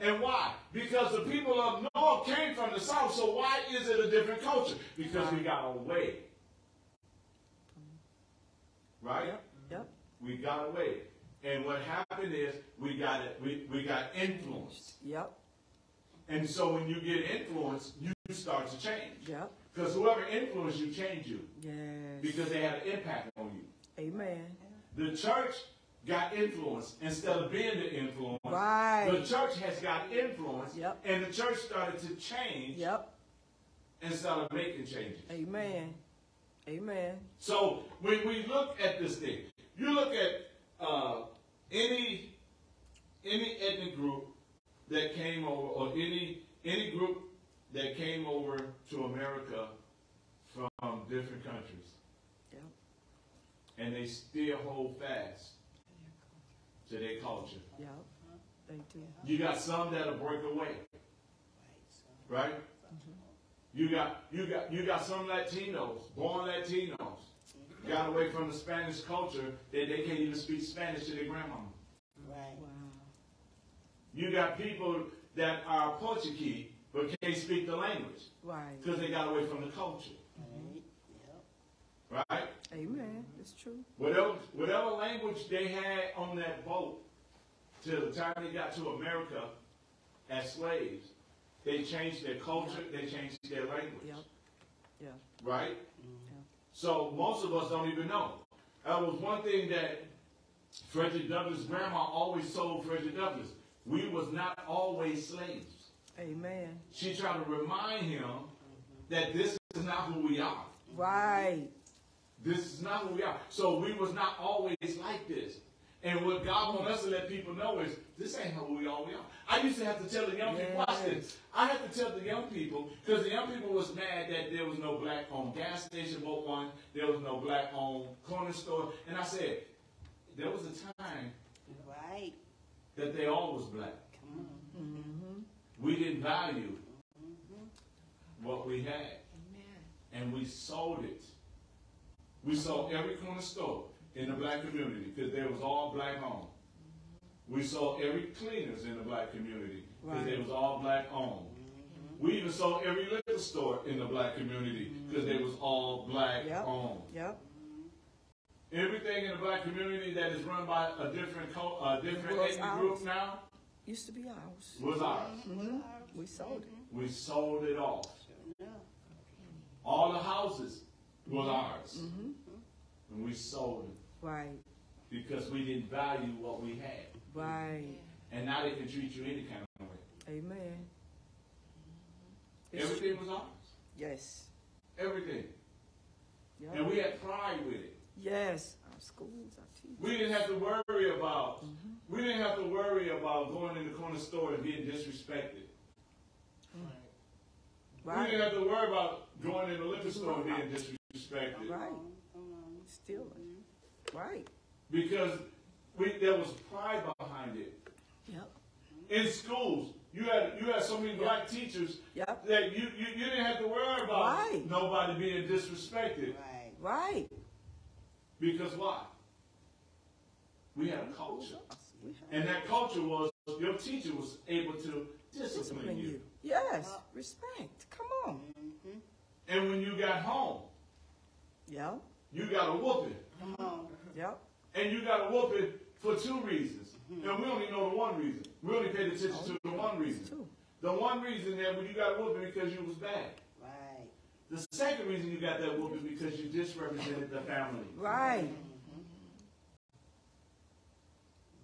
And why? Because the people of north came from the south, so why is it a different culture? Because we got away. Right? Yep. Yep. We got away. And what happened is we got it, we, we got influenced. Yep. And so when you get influenced, you start to change. Yep. Because whoever influenced you changed you. Yes. Because they had an impact on you. Amen. The church got influence instead of being the influence. Right. The church has got influence, Yep. and the church started to change Yep. instead of making changes. Amen. Amen. So when we look at this thing, you look at uh, any any ethnic group that came over, or any any group that came over to America from different countries, Yep. and they still hold fast to their culture. Yep. They do. You got some that'll break away, right? You got you got you got some Latinos, born Latinos, got away from the Spanish culture that they can't even speak Spanish to their grandmama. Right. Wow. You got people that are Portuguese but can't speak the language Right. because they got away from the culture, Right. Yep. right? Amen. It's true. Whatever, whatever language they had on that boat till the time they got to America as slaves, they changed their culture, they changed their language, Yep. Yeah. right? Mm-hmm. Yeah. So most of us don't even know. That was one thing that Frederick Douglass' grandma always told Frederick Douglass. We was not always slaves. Amen. She tried to remind him that this is not who we are. Right. This is not who we are. So we was not always like this. And what God wants us to let people know is this ain't who we always are. I used to have to tell the young people, watch this. I had to tell the young people, because the young people was mad that there was no black owned gas station, but one, there was no black owned corner store. And I said, there was a time Right. that they all was black. Come on. Mm-hmm. Mm-hmm. We didn't value what we had. And we sold it. We sold every corner store in the black community because they was all black owned. We sold every cleaners in the black community because they Right. was all black owned. We even sold every liquor store in the black community because they was all black Yep. owned. Yep. Everything in the black community that is run by a different co- a different ethnic group now Used to be ours. was ours. hmm We sold it. We sold it off. Yeah. All the houses was ours. Mm-hmm. And we sold it. Right. because we didn't value what we had. Right. And now they can treat you any kind of way. Amen. It's Everything was ours. Yes. Everything. Yep. And we had pride with it. Yes. Our schools, our teachers. We didn't have to worry about Mm-hmm. we didn't have to worry about going in the corner store and being disrespected. We Right. didn't have to worry about going in the liquor store and being disrespected. Right. Come on. Stealing. Right. Because we there was pride behind it. Yep. In schools, you had you had so many black teachers Yep. that you, you, you didn't have to worry about Right. nobody being disrespected. Right. Right. Because why? We had a culture. And that culture was your teacher was able to discipline discipline you. you. Yes. Respect. Come on. Mm-hmm. And when you got home, Yep. you got a whooping. Come on. Yep. And you got a whooping for two reasons. And we only know the one reason. We only paid attention to the one reason. Two. The one reason that when you got a whooping because you was bad. The second reason you got that whooping because you disrepresented the family. Right.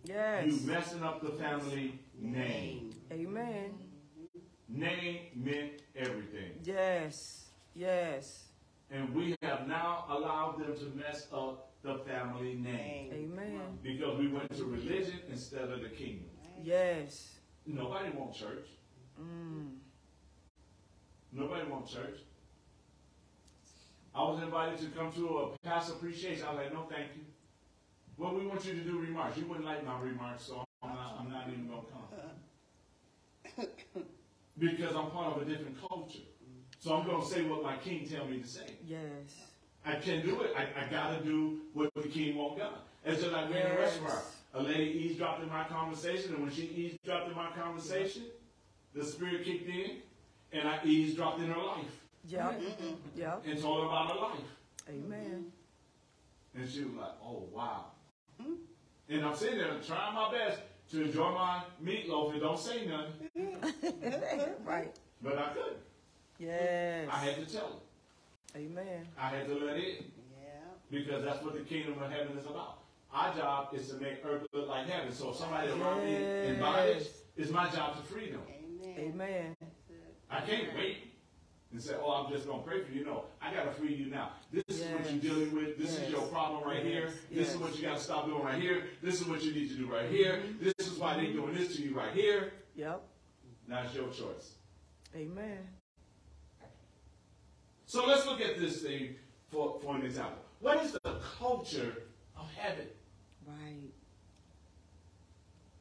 Yes. You messing up the family name. Amen. Name meant everything. Yes. Yes. And we have now allowed them to mess up the family name. Amen. Because we went to religion instead of the kingdom. Yes. Nobody want church. Mm. Nobody want church. I was invited to come to a pastor appreciation. I was like, no, thank you. Well, we want you to do remarks. You wouldn't like my remarks, so I'm not, I'm not even going to come. Because I'm part of a different culture. So I'm going to say what my king tell me to say. Yes. I can't do it. I, I got to do what the king won't done. It's just like we're in a restaurant. A lady eavesdropped in my conversation, and when she eavesdropped in my conversation, the spirit kicked in, and I eavesdropped in her life Yep. Mm-hmm. Mm-hmm. Yep. and told her about her life. Amen. Mm-hmm. And she was like, oh, wow. And I'm sitting there trying my best to enjoy my meatloaf and don't say nothing, right. but I couldn't. Yes. I had to tell her. Amen. I had to let in Yeah. because that's what the kingdom of heaven is about. Our job is to make earth look like heaven. So if somebody around me in bondage, it's my job to free them. Amen. Amen. I can't wait and say, oh, I'm just going to pray for you. No, I got to free you now. This is what you're dealing with. This Yes. is your problem right Yes. here. This is what you got to stop doing right here. This is what you need to do right here. Mm-hmm. This is why they're doing this to you right here. Yep. Now it's your choice. Amen. So let's look at this thing for, for an example. What is the culture of heaven? Right.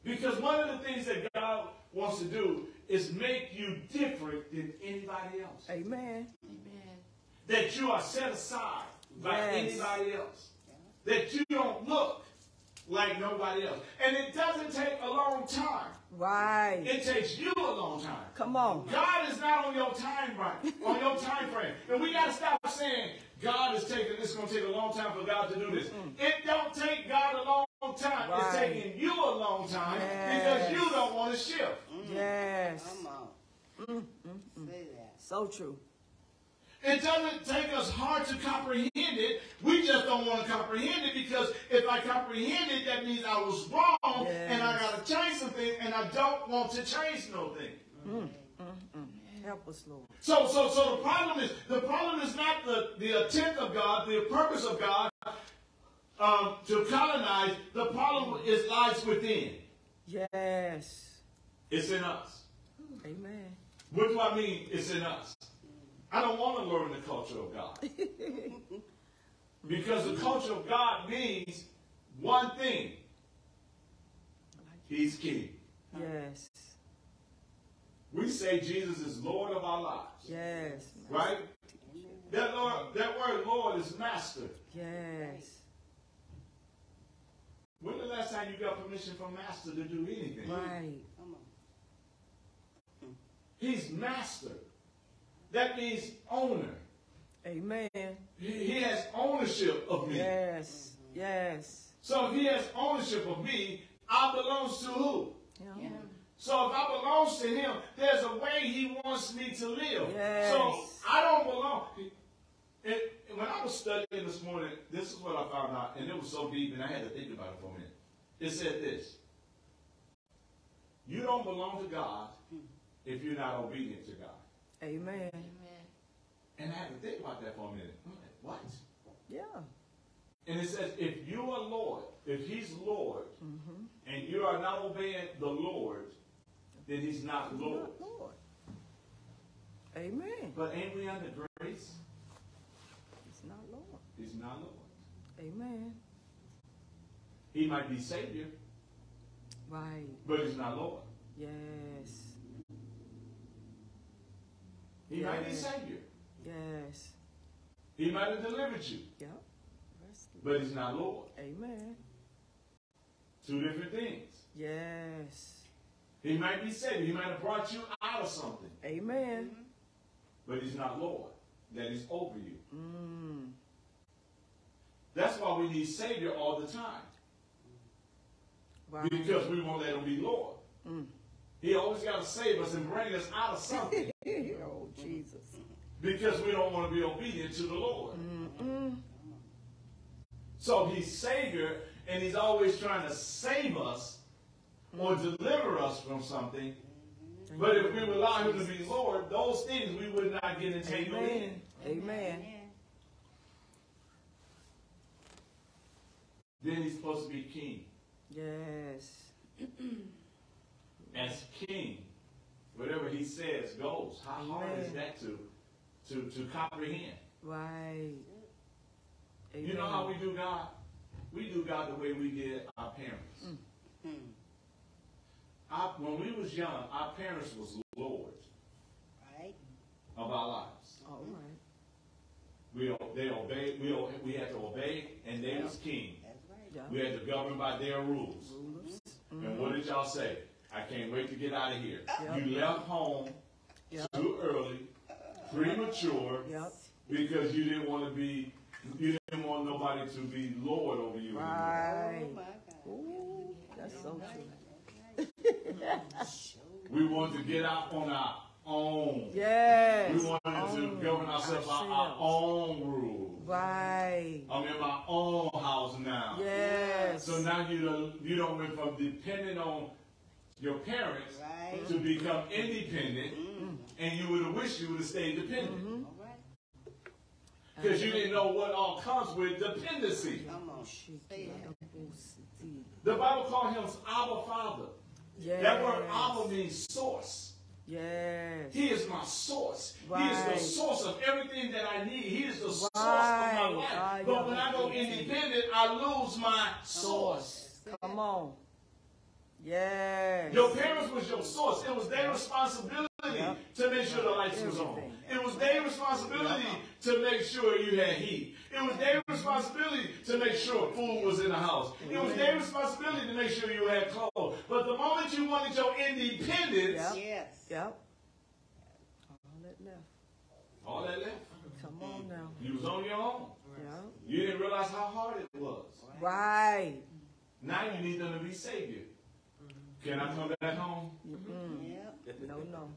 Because one of the things that God wants to do is make you different than anybody else. Amen. Amen. That you are set aside. by Yes. anybody else. That you don't look like nobody else. And it doesn't take a long time. Right. It takes you a long time. Come on. God is not on your time frame, on your time frame. And we gotta stop saying God is taking it's gonna take a long time for God to do this. It don't take God a long time. It's Mm. Taking you a long time Yes. because you don't want to shift. Mm. Yes. Come on. Mm, mm, mm, Say that. So true. It doesn't take us hard to comprehend it. We just don't want to comprehend it because if I comprehend it, that means I was wrong and I got to change something and I don't want to change nothing. Help us, Lord. So, so, so the problem is the problem is not the, the intent of God, the purpose of God um, to colonize. The problem is lies within. Yes. It's in us. Amen. What do I mean? It's in us. I don't want to learn the culture of God. because the culture of God means one thing. He's king. Yes. We say Jesus is Lord of our lives. Yes. Right? That Lord, that word Lord is master. Yes. When the last time you got permission from master to do anything? Right. Come on. He's master. That means owner. Amen. He, he has ownership of me. Yes. Mm-hmm. Yes. So if he has ownership of me, I belongs to who? Yeah. So if I belongs to him, there's a way he wants me to live. Yes. So I don't belong. And when I was studying this morning, this is what I found out, and it was so deep, and I had to think about it for a minute. It said this: You don't belong to God if you're not obedient to God. Amen. Amen. And I had to think about that for a minute. I'm like, what? Yeah. And it says, if you are Lord, if He's Lord, mm-hmm. and you are not obeying the Lord, then He's not Lord. Lord. Amen. But ain't we under grace? It's not Lord. He's not Lord. Amen. He might be Savior, Right. but He's not Lord. Yes. He might be Savior. Yes. He might have delivered you, Yep. But He's not Lord. Amen. Two different things. Yes. He might be Savior. He might have brought you out of something, Amen. but He's not Lord. That is over you. Mm. That's why we need Savior all the time. Right. Because we won't let him be Lord. Mm. He always got to save us and bring us out of something oh, Jesus. because we don't want to be obedient to the Lord. Mm-mm. So he's Savior and he's always trying to save us or deliver us from something. But if we would allow him to be Lord, those things we would not get entangled in. Amen. Amen. Then he's supposed to be king. Yes. As king, whatever he says goes. How hard is that to, to, to comprehend? Right. Amen. You know how we do God? We do God the way we did our parents. Hmm. Our, when we was young, our parents was Lord Right? of our lives. All right. We o- they obeyed. We o- we had to obey, and they was king. That's right. Yeah. We had to govern by their rules. Rulers. And what did y'all say? I can't wait to get out of here. Yep. You left home Yep. too early, premature, Yep. because you didn't want to be. You didn't want nobody to be Lord over you. anymore. Right. Oh, my God. Ooh, that's so true. We wanted to get out on our own. Yes. We wanted to Own govern ourselves by our own rules. Right. I'm in my own house now. Yes. So now you don't, you don't went from depending on your parents Right. to become independent, and you would have wished you would have stayed dependent Mm-hmm. All right. because you didn't know what all comes with dependency. Come on. Shiki, Say that. Adabositi. The Bible called him Abba Father. That word Abba means source. Yes. He is my source. He is the source of everything that I need. He is the source of my life. But when I go independent, I lose my source. Come on. Yes. Your parents was your source. It was their responsibility Yep. to make sure the lights was on. It was their responsibility to make sure you had heat. It was their responsibility to make sure food was in the house. It was their responsibility to make sure you had clothes. But the moment you wanted your independence, Yep. Yes. Yep. All that left. all that left. Come on now. You was on your own. Yep. You didn't realize how hard it was. Right. Now you need them to be savior. Can I come back home? Yep. No, no.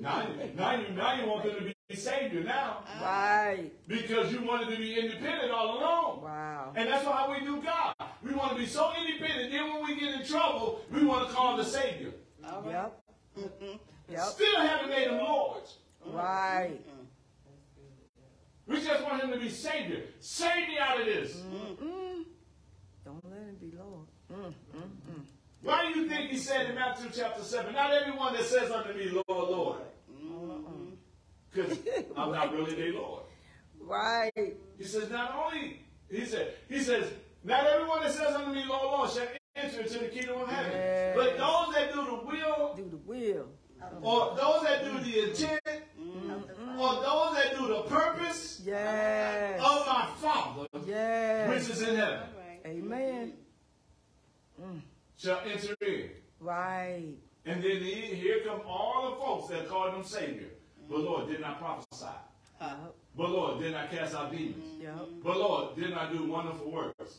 Now, you- now, you, now you want them to be savior now Right. because you wanted to be independent all alone. Wow. And that's why we do God. We want to be so independent. Then when we get in trouble, we want to call the savior. All right. Yep. Yep. Still haven't made him Lord. Right. We just want him to be savior. Save me out of this. Mm. Don't let him be Lord. Mm. Why do you think he said in Matthew chapter 7, not everyone that says unto me, Lord, Lord. Because I'm not really their Lord. Right. He says, not only, he said, he says, not everyone that says unto me, Lord, Lord, shall enter into the kingdom of heaven. Yes. But those that do the will, Do the will. or those that do the intent, mm-hmm. or those that do the purpose Yes. of my Father, which is in heaven, right. Amen. Mm. shall enter in. Right. And then here come all the folks that called him Savior. But Lord, did not prophesy. Yep. But Lord, did not cast out demons. Yep. But Lord, did not I do wonderful works.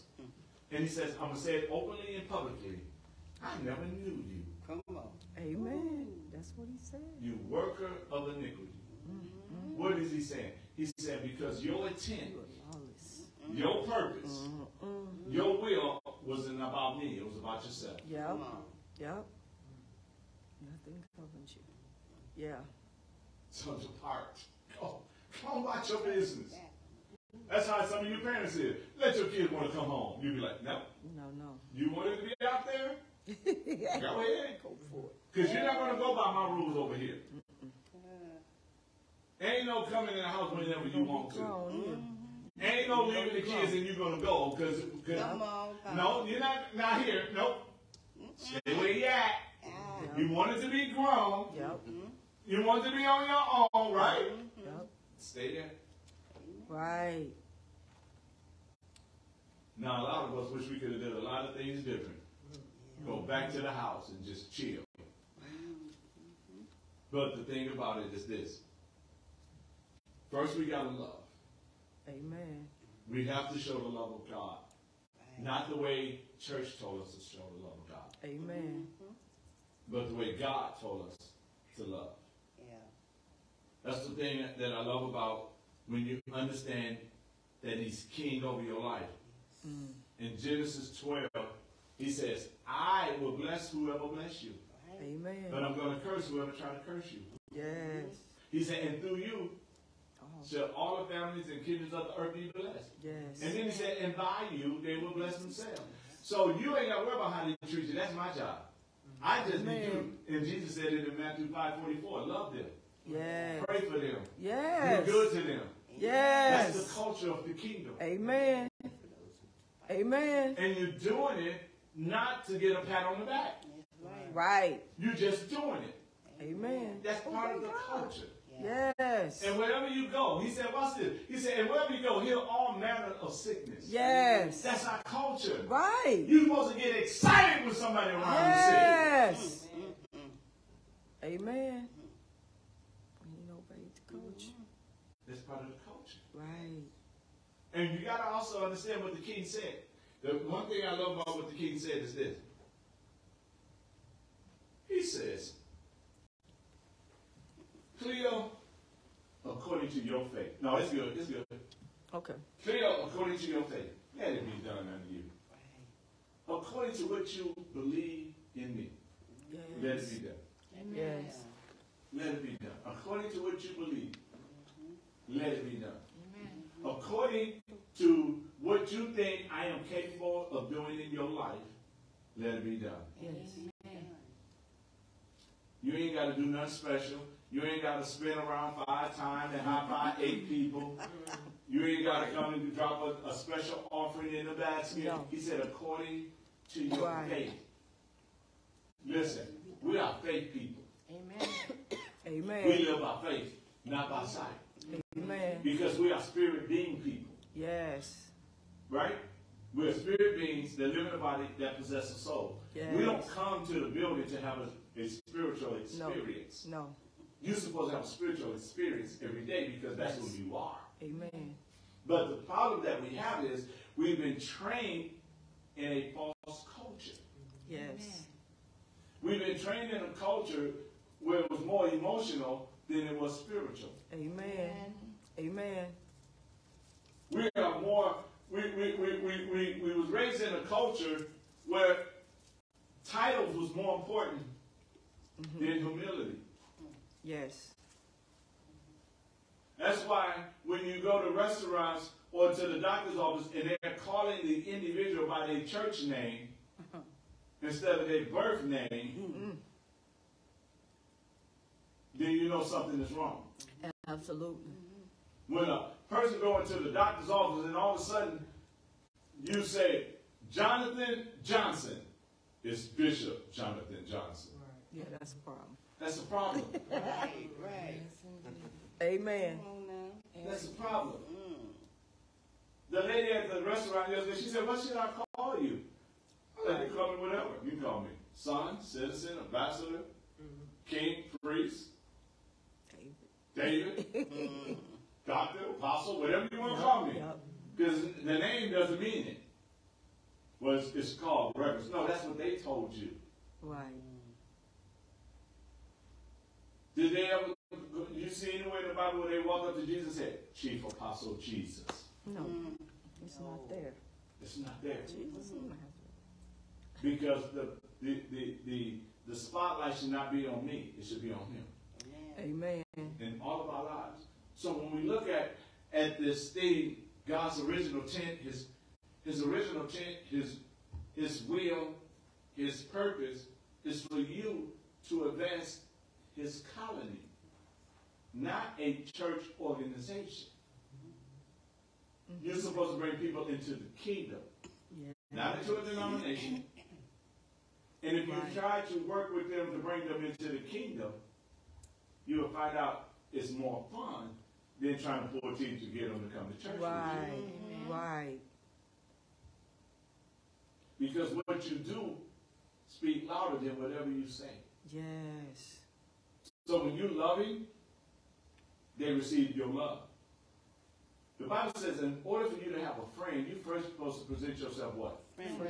And he says, I'm going to say it openly and publicly. I never knew you, Come on. Amen. That's what he said. you worker of iniquity. Mm-hmm. What is he saying? He said, because your intent, You are lawless. your purpose, Mm-mm. your will wasn't about me. It was about yourself. Yep. Come. Yep. Nothing governs you. Yeah. Sons apart. Go. Come watch your business. That's how some of you parents is. Let your kids want to come home. You be like, no. No, no. You wanted to be out there? Go ahead. Go for it. Because you're not going to go by my rules over here. Ain't no coming in the house whenever you want to. Grown, mm-hmm. Ain't no leaving the kids and you're going to go. Because, Come on. Pop. no, you're not, not here. Nope. Stay where you at. You wanted to be grown. Yep. You wanted to be on your own, right? Yep. Stay there. Right. Now, a lot of us wish we could have done a lot of things different. Mm-hmm. Go back to the house and just chill. Mm-hmm. But the thing about it is this. First, we got to love. Amen. We have to show the love of God. Not the way church told us to show the love of God, Amen. Mm-hmm. but the way God told us to love. That's the thing that I love about when you understand that He's king over your life. Mm. In Genesis 12, He says, I will bless whoever bless you, Amen. but I'm going to curse whoever try to curse you. Yes. He said, and through you Oh, shall all the families and kingdoms of the earth be blessed. yes. And then he said, and by you, they will bless themselves. So you ain't got to worry about how they treat you. That's my job. I just need you. And Jesus said it in Matthew 5 44. Love them. Yes. Pray for them. Yes. Be good to them. Yes. That's the culture of the kingdom. Amen. Amen. And you're doing it not to get a pat on the back. Right. Right. You're just doing it. Amen. That's oh part of the God. culture. Yes. And wherever you go, he said, watch this. He said, and wherever you go, heal all manner of sickness. Yes. That's our culture. Right. You're supposed to get excited when somebody around Yes. Amen. We need to obey the coach. you sick. That's part of the culture. Right. And you got to also understand what the king said. The one thing I love about what the king said is this. He says, Cleo, according to your faith. No, it's good. It's good. Okay. Cleo, according to your faith. Let it be done unto you. According to what you believe in me. Let it be done. Yes. Let it be done. According to what you believe. Let it be done. According to what you think I am capable of doing in your life, let it be done. Yes. You ain't got to do nothing special. You ain't got to spin around five times and high five eight people. You ain't got to come and drop a, a special offering in the basket. No. He said, according to your Right. faith. Listen, we are faith people. Amen. Amen. We live by faith, not by sight. Amen. Because we are spirit being people, Yes. right? We're spirit beings that live in a body that possess a soul. Yes. We don't come to the building to have a, a spiritual experience. No. You're supposed to have a spiritual experience every day because that's who you are. Amen. But the problem that we have is we've been trained in a false culture. Yes. We've been trained in a culture where it was more emotional than it was spiritual. Amen. Amen. We are more, we, we, we, we, we, we was raised in a culture where titles was more important mm-hmm. than humility. Yes. That's why when you go to restaurants or to the doctor's office and they're calling the individual by their church name instead of their birth name, then you know something is wrong. Absolutely. When a person going to the doctor's office and all of a sudden you say, Jonathan Johnson, is Bishop Jonathan Johnson. Yeah, that's a problem. That's a problem. Right, right. Amen. Come on now. That's a problem. The lady at the restaurant yesterday, she said, what should I call you? I said, you call me whatever. You call me son, citizen, ambassador, mm-hmm. king, priest, David, mm, doctor, apostle, whatever you want to call me. Yep. Because the name doesn't mean it. Well, it's, it's called reverence. No, that's what they told you. Right. Did they ever, you see anywhere in the Bible where they walk up to Jesus and said, Chief Apostle Jesus? No. Mm. It's not there. It's not there. Jesus. Mm-hmm. Because the, the, the, the, the spotlight should not be on me. It should be on him Amen. in all of our lives. So when we look at, at this thing, God's original intent, his, his original intent, his, his will, his purpose is for you to advance his colony, not a church organization. You're supposed to bring people into the kingdom, Yeah. not into a denomination. And if you try to work with them to bring them into the kingdom, you'll find out it's more fun than trying to pull teeth to get them to come to church. with you. Right. Right. Because what you do speak louder than whatever you say. Yes. So when you're loving, they receive your love. The Bible says in order for you to have a friend, you first supposed to present yourself what? Friendly.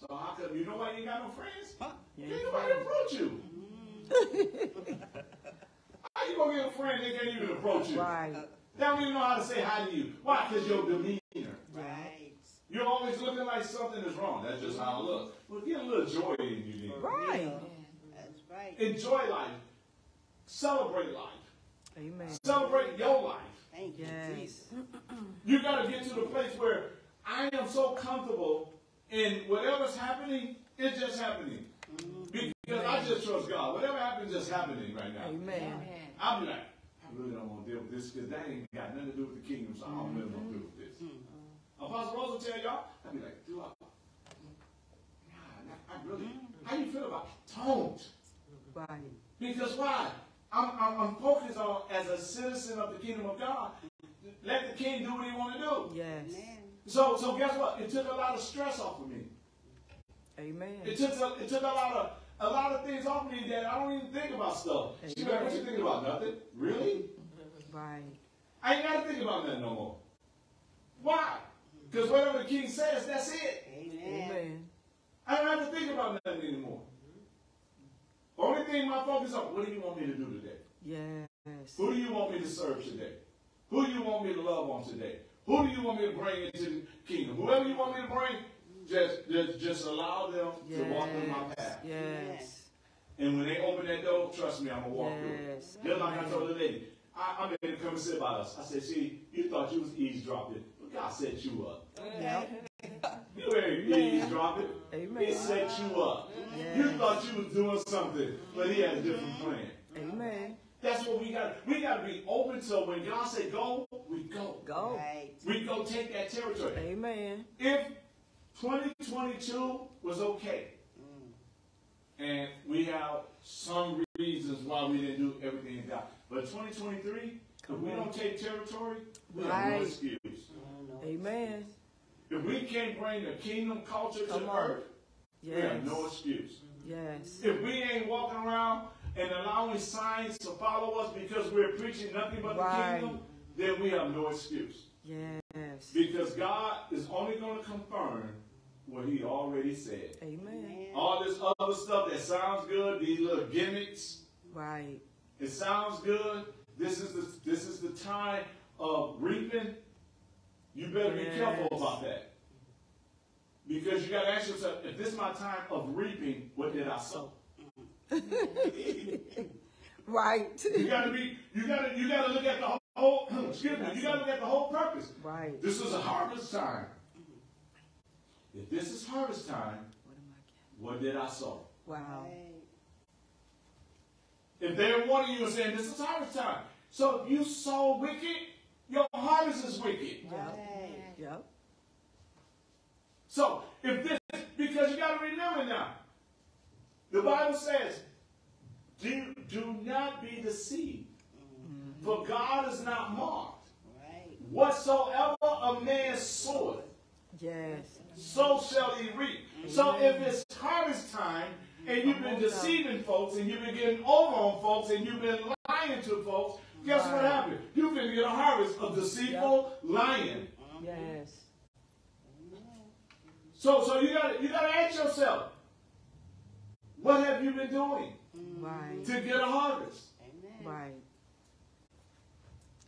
So how come you know why you ain't got no friends? Yeah. Can't nobody approach you. Mm. How you gonna get a friend they can't even approach you? Right. They don't even know how to say hi to you. Why? Because your demeanor. Right. You're always looking like something is wrong. That's just how I look. Well, get a little joy in you. then. Right. That's right. Enjoy life. Celebrate life. Amen. Celebrate your life. Thank you, Yes. You got to get to the place where I am so comfortable in whatever's happening, it's just happening. Mm-hmm. Because I just trust God. Whatever happens, just happening right now. Amen. I'll be like, I really don't want to deal with this because that ain't got nothing to do with the kingdom, so I don't really want to deal with this. Mm-hmm. Mm-hmm. Apostle Rose will tell y'all, I'll be like, do I? Nah, I really, how you feel about it? Don't. Right. Because why? I'm, I'm, I'm focused on, as a citizen of the kingdom of God, let the king do what he want to do. Yes. Amen. So, so guess what? It took a lot of stress off of me. Amen. It took a, it took a lot of a lot of things off me that I don't even think about stuff. She like, what you thinking about? Nothing. Really? Right. I ain't got to think about that no more. Why? Because whatever the king says, that's it. Amen. Amen. I don't have to think about nothing anymore. Only thing my focus on, what do you want me to do today? Yes. Who do you want me to serve today? Who do you want me to love on today? Who do you want me to bring into the kingdom? Whoever you want me to bring, just just, just allow them to walk in my path. Yes. And when they open that door, trust me, I'm gonna walk Yes. through. Just like I told the lady, I, I'm ready to come and sit by us. I said, see, you thought you was eavesdropping, but God set you up. You ain't eavesdropping. Amen. He set you up. Yes. You thought you was doing something, but he had a different plan. Amen. That's what we got. We got to be open so when God say go, we go. Go. Right. We go take that territory. Amen. If 2022 was okay, and we have some reasons why we didn't do everything in God. But 2023, if we don't take territory, we have no Right. excuse. Amen. If we can't bring the kingdom culture Come to on. earth, we have no excuse. Yes. If we ain't walking around and allowing signs to follow us because we're preaching nothing but Right. the kingdom, then we have no excuse. Yes. Because God is only going to confirm what He already said. Amen. All this other stuff that sounds good, these little gimmicks, Right. it sounds good. This is the this is the time of reaping. You better be careful about that. Because you gotta ask yourself, if this is my time of reaping, what did I sow? Right. You gotta be, you gotta, you gotta look at the whole, excuse me, you gotta look at the whole purpose. Right. This is a harvest time. If this is harvest time, What am I what did I sow? Wow. If they're warning you and saying this is harvest time, so if you sow wicked, your harvest is wicked. Right. Yep. So if this, because you got to remember now, the Bible says, do, do not be deceived, mm-hmm. for God is not mocked. Right. Whatsoever a man soweth, Yes. So shall he reap. So if it's harvest time and you've been deceiving folks and you've been getting over on folks and you've been lying to folks, guess what Right. happened? You've been getting a harvest of deceitful lying. Yes. So so you gotta you gotta ask yourself, what have you been doing Right. to get a harvest? Amen. Right.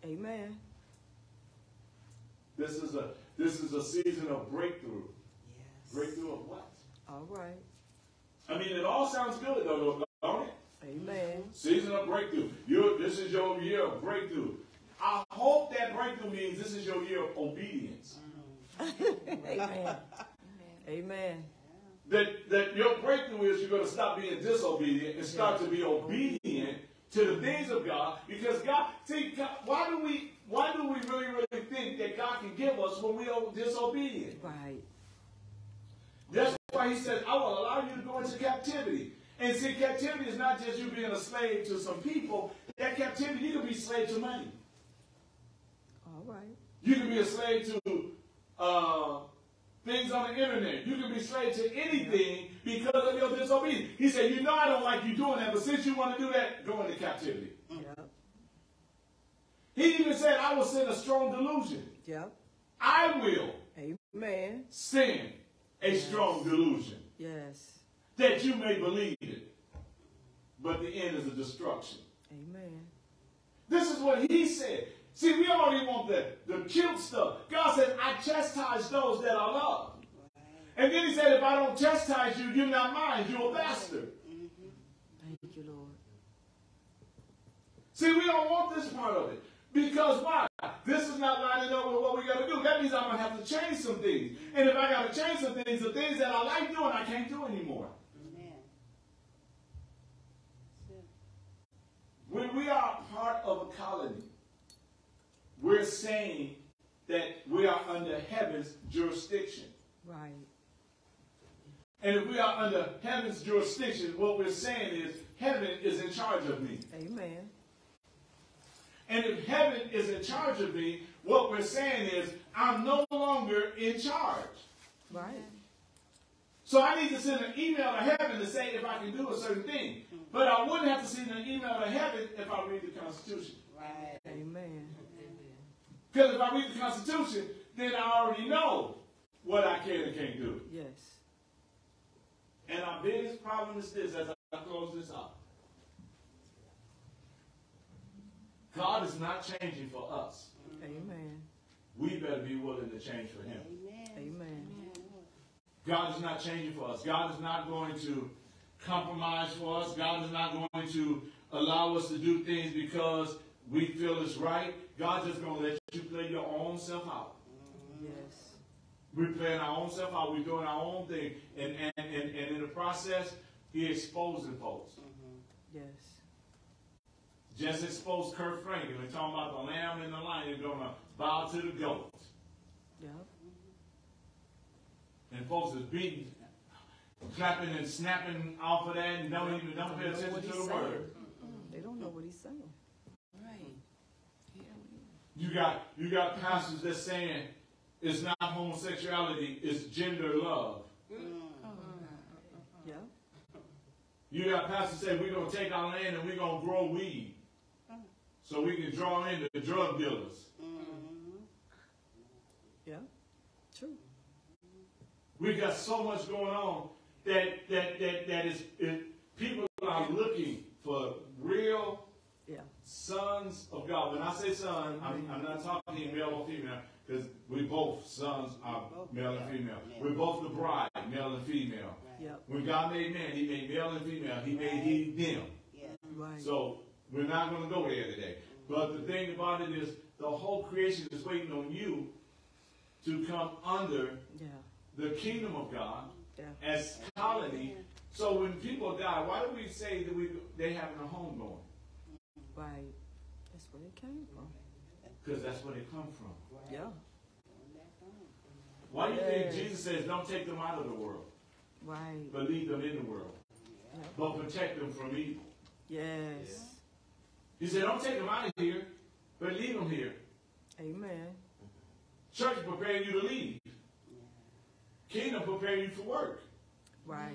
Amen. This is a this is a season of breakthrough. Yes. Breakthrough of what? All right. I mean, it all sounds good though, don't it? Amen. Season of breakthrough. You this is your year of breakthrough. I hope that breakthrough means this is your year of obedience. Amen. Amen. That that your breakthrough is you're going to stop being disobedient and start to be obedient to the things of God. Because God, see, God, why do we why do we really really think that God can give us when we are disobedient? Right. That's why He said, "I will allow you to go into captivity." And see, captivity is not just you being a slave to some people. That captivity, you can be slave to money. All right. You can be a slave to uh, things on the internet. You can be slave to anything because of your disobedience. He said, You know, I don't like you doing that, but since you want to do that, go into captivity. Yep. He even said, I will send a strong delusion. Yep. I will Amen. send a strong delusion Yes. that you may believe it. But the end is a destruction. Amen. This is what he said. See, we already want the, the cute stuff. God said, I chastise those that I love. And then he said, if I don't chastise you, you're not mine. You're a bastard. Thank you, Lord. See, we don't want this part of it. Because why? This is not lining up with what we got to do. That means I'm going to have to change some things. And if I got to change some things, the things that I like doing, I can't do anymore. Amen. When we are part of a colony, we're saying that we are under heaven's jurisdiction. Right. And if we are under heaven's jurisdiction, what we're saying is heaven is in charge of me. Amen. And if heaven is in charge of me, what we're saying is I'm no longer in charge. Right. So I need to send an email to heaven to say if I can do a certain thing. But I wouldn't have to send an email to heaven if I read the Constitution. Right. Amen. Because if I read the Constitution, then I already know what I can and can't do. Yes. And our biggest problem is this as I close this out. God is not changing for us. Amen. We better be willing to change for him. Amen. Amen. God is not changing for us. God is not going to compromise for us. God is not going to allow us to do things because we feel it's right. God's just going to let you play your own self out. Yes. We're playing our own self out. We're doing our own thing. And, and, and, and in the process, he exposing folks. Mm-hmm. Yes. Just exposed Kirk Franklin. We're talking about the lamb and the lion going to bow to the goat. Yep. And folks is beating, clapping and snapping off of that and don't even don't pay Know what attention to he's the word. saying. saying. Right. Yeah. You got you got pastors that saying it's not homosexuality, it's gender love. Mm. Mm. Yeah. You got pastors saying we're gonna take our land and we're gonna grow weed. So we can draw in the drug dealers. Mm-hmm. Yeah. True. We got so much going on that that that, that is it, people are looking for real Yeah. sons of God. When I say son, I'm, mm-hmm. I'm not talking male or female, because we both sons are male and female. We're both the bride, male and female. Yep. When God made man, He made male and female. He made he them. Yes. Right. So we're not going to go there today. But the thing about it is, the whole creation is waiting on you to come under yeah. the kingdom of God Yeah. as colony. So when people die, why do we say that we they having a home going? Right. That's where it came from. Because that's where they come from. Yeah. Why do you think Jesus says, don't take them out of the world, Right. but leave them in the world, Yeah. but protect them from evil? Yes. He said, don't take them out of here, but leave them here. Amen. Church prepare you to leave. Kingdom prepare you for work. Right.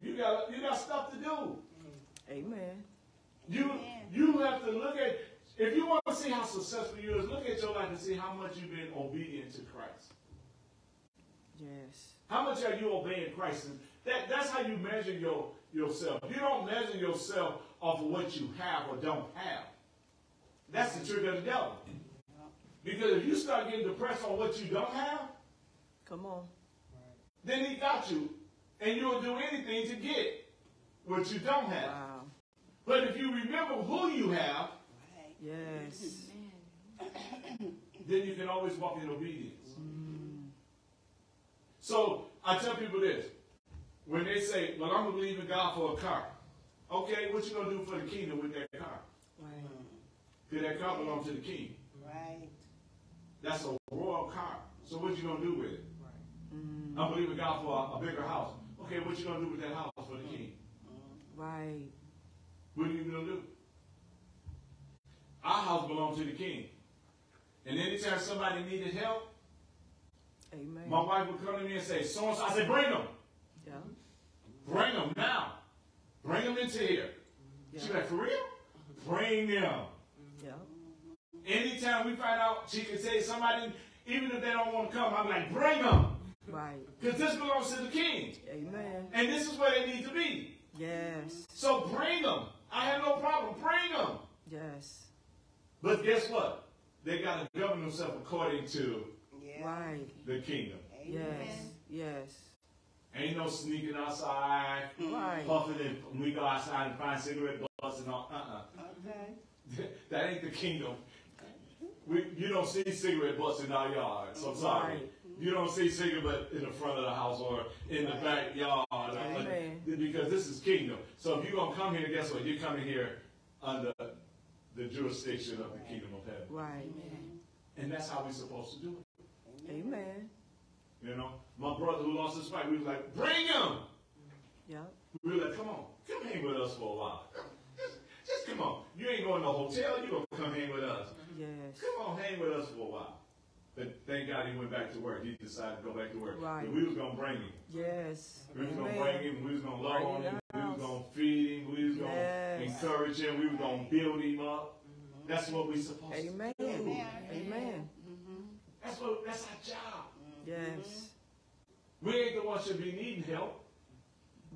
You got you got stuff to do. Amen. You you have to look at if you want to see how successful you is, look at your life and see how much you've been obedient to Christ. Yes. How much are you obeying Christ? And that, that's how you measure your, yourself. You don't measure yourself off of what you have or don't have. That's the trick of the devil. Because if you start getting depressed on what you don't have, Come on. then he got you. And you'll do anything to get what you don't have. Wow. But if you remember who you have, Right. Yes. then you can always walk in obedience. So I tell people this. When they say, well, I'm going to believe in God for a car. Okay, what you going to do for the kingdom with that car? Right. Because that car belongs to the king. Right. That's a royal car. So what you going to do with it? Mm, I'm believing God for a, a bigger house. Okay, what you going to do with that house for the king? right. What are you going to do? Our house belongs to the king. And anytime somebody needed help, Amen. my wife would come to me and say, so and so. I said, bring them. Yeah. Bring them now. Bring them into here. She's like, for real? Bring them. Yeah. Anytime we find out she can say somebody, even if they don't want to come, I'm like, bring them. Right. Because this belongs to the king. Amen. And this is where they need to be. Yes. So bring them. I have no problem. Bring them. Yes. But guess what? They got to govern themselves according to Yeah. Right. the kingdom. Yes. Yes. Ain't no sneaking outside, Right. puffing, and we go outside and find cigarette butts and all. Uh-uh. Okay. that ain't the kingdom. We, you don't see cigarette butts in our yards. I'm sorry. Right. You don't see cigarette butt in the front of the house or in the backyard. Uh, uh, Amen. Because this is kingdom. So if you're going to come here, guess what? You're coming here under the jurisdiction of the kingdom of heaven. Right. And that's how we're supposed to do it. Amen. You know? My brother who lost his fight, we was like, bring him! Yep. We were like, come on, come hang with us for a while. Just, just come on. You ain't going to no hotel, you going to come hang with us. Yes. Come on, hang with us for a while. But thank God he went back to work. He decided to go back to work. Right. But we was gonna bring him. Yes. We was gonna bring him. We was gonna love on him. We was gonna feed him. We was gonna encourage him. We was gonna build him up. That's what we supposed Amen. to do. Amen. That's what. That's our job. Yes. We ain't the ones should be needing help.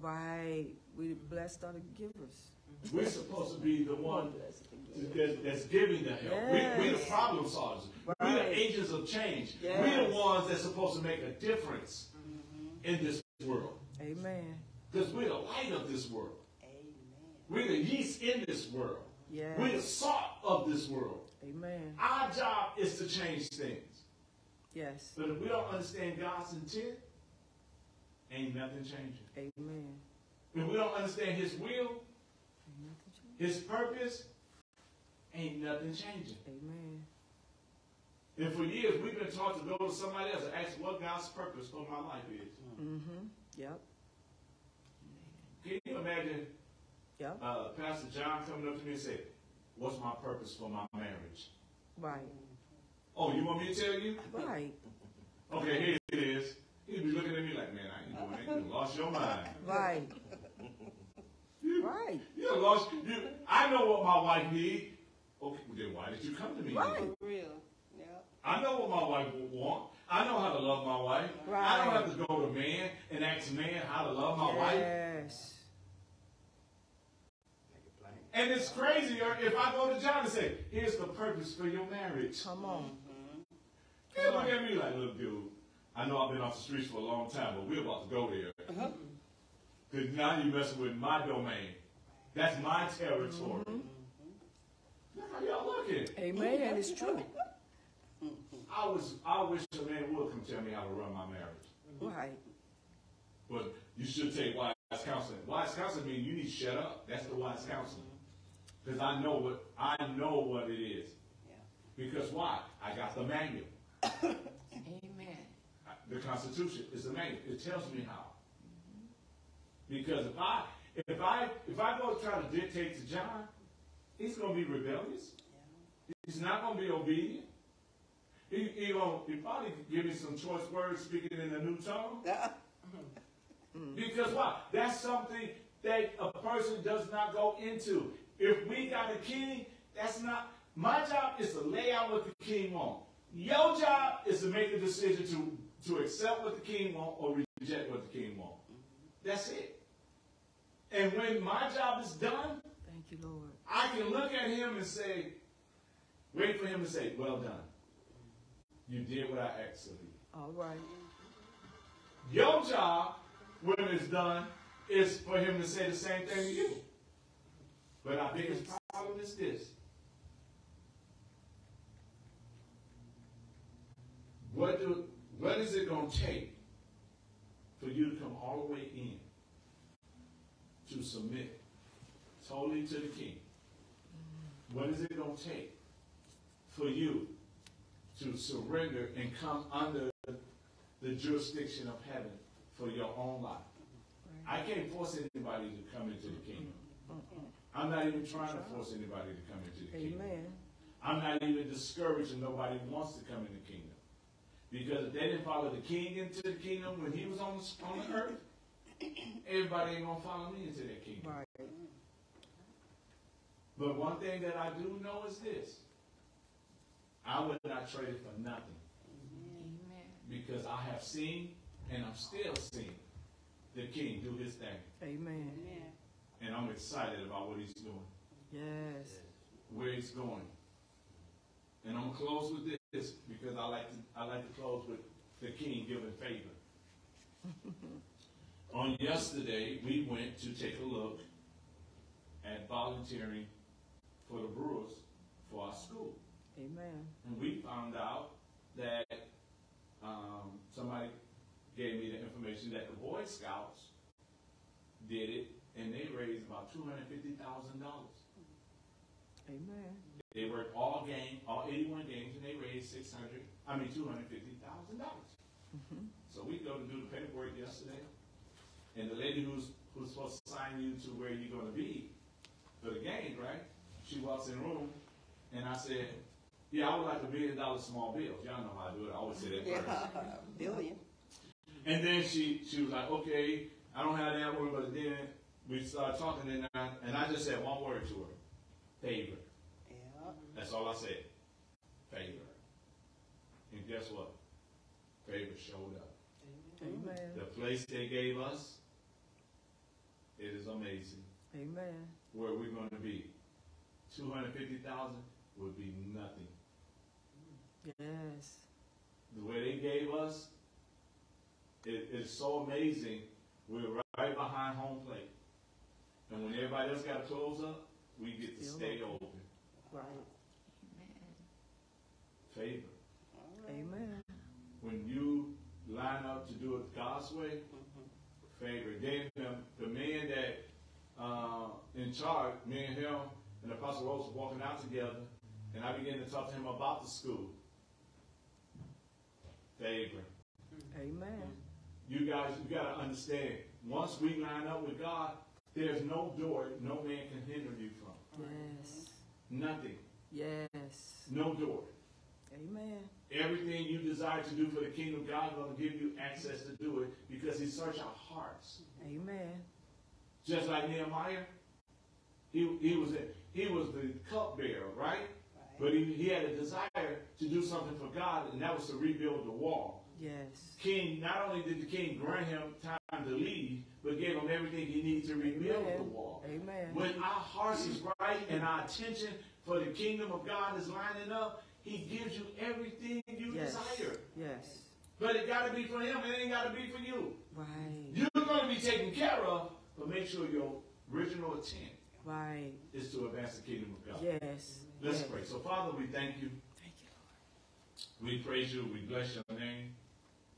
Right. We blessed are the givers. We're supposed to be the one Blessed are the givers. that's, giving the help. We, we the problem solvers. We're the agents of change. We're the ones that's supposed to make a difference mm-hmm. in this world. Amen. Because we're the light of this world. Amen. We're the yeast in this world. Yes. We're the salt of this world. Amen. Our job is to change things. Yes. But if we don't understand God's intent, ain't nothing changing. Amen. If we don't understand His will. His purpose, ain't nothing changing. Amen. And for years, we've been taught to go to somebody else and ask what God's purpose for my life is. Mm-hmm. Yep. Can you imagine Yeah, uh, Pastor John coming up to me and say, "What's my purpose for my marriage?" right, Oh, you want me to tell you? right, Okay, here it is. He'd be looking at me like, "Man, I ain't doing that. You lost your mind. right. Right, You done lost. You, I know what my wife need. Okay, well, then why did you come to me? Right. For real. Yeah. I know what my wife would want. I know how to love my wife. Right. I don't have to go to man and ask man how to love my wife. yes, And it's crazier if I go to John and say, "Here's the purpose for your marriage." come on, Look at me like, "Look, dude, I know I've been off the streets for a long time, but we're about to go there. Uh-huh. Because now you're messing with my domain. That's my territory." Mm-hmm. Look how y'all looking. amen, it's true, I was, I wish a man would come tell me how to run my marriage. Mm-hmm. right, But you should take wise counseling. Wise counseling means you need to shut up. That's the wise counseling. Because I know what I know what it is. Yeah. Because why? I got the manual. Amen. The Constitution is the manual. It tells me how. Because if I if I if I go try to dictate to John, he's gonna be rebellious. He's not gonna be obedient. He he gonna he probably give me some choice words speaking in a new tongue. Because why? That's something that a person does not go into. If we got a king, that's not my job is to lay out what the king wants. Your job is to make the decision to, to accept what the king wants or reject what the king wants. That's it. And when my job is done, thank you, Lord, I can look at him and say, wait for him to say, well done. You did what I asked of you. all right, Your job, when it's done, is for him to say the same thing to you. But our biggest problem is this. What do what is it gonna take for you to come all the way in to submit totally to the king? What is it gonna take for you to surrender and come under the jurisdiction of heaven for your own life. I can't force anybody to come into the kingdom. I'm not even trying to force anybody to come into the kingdom. I'm not even discouraging nobody who wants to come into the kingdom. Because if they didn't follow the king into the kingdom when he was on the, on the earth, everybody ain't gonna follow me into that kingdom. right, But one thing that I do know is this. I would not trade it for nothing. Amen. Because I have seen and I'm still seeing the king do his thing. amen, Amen. And I'm excited about what he's doing, yes, where he's going. And I'm gonna close with this because I like to I like to close with the king giving favor. On yesterday, we went to take a look at volunteering for the Brewers for our school. amen, And we found out that um, somebody gave me the information that the Boy Scouts did it, and they raised about two hundred fifty thousand dollars. amen, They worked all game, all eighty-one games, and they raised six hundred. I mean, two hundred fifty thousand dollars. Mm-hmm. So we go to do the paperwork yesterday, and the lady who's who's supposed to sign you to where you're gonna be for the game, right? She walks in the room, and I said, "Yeah, I would like a million dollar small bills. Y'all know how I do it. I always say that first. Yeah. Billion. And then she she was like, okay, I don't have that one, but then we started talking, and I, and I just said one word to her, favor. Yeah. That's all I said, favor. And guess what? Favor showed up. amen, The place they gave us, it is amazing amen, where we're going to be. Two hundred fifty thousand would be nothing. yes, The way they gave us, it is so amazing. We're right behind home plate. And when everybody else got to close up, we get to Still stay open. right, Amen. Favor. amen, When you line up to do it God's way, favor. Then the, the man that uh, in charge, me and him and Apostle Rose was walking out together, and I began to talk to him about the school. Favor. amen, You guys, you gotta understand, once we line up with God, there's no door no man can hinder you from. Yes. Nothing. Yes. No door. Amen. Everything you desire to do for the kingdom, God going to give you access to do it because He search our hearts. Amen. Just like Nehemiah, he, he was a, he was the cupbearer, right? right? But he, he had a desire to do something for God, and that was to rebuild the wall. Yes. King, not only did the king grant him time to leave, but gave him everything he needed to rebuild the wall. Amen. When our hearts is right and our attention for the kingdom of God is lining up, he gives you everything you Yes. desire. Yes. But it got to be for him. It ain't got to be for you. Right. You're going to be taken care of, but make sure your original intent Right. is to advance the kingdom of God. Yes. Let's yes. pray. So, Father, we thank you. Thank you, Lord. We praise you. We bless your name.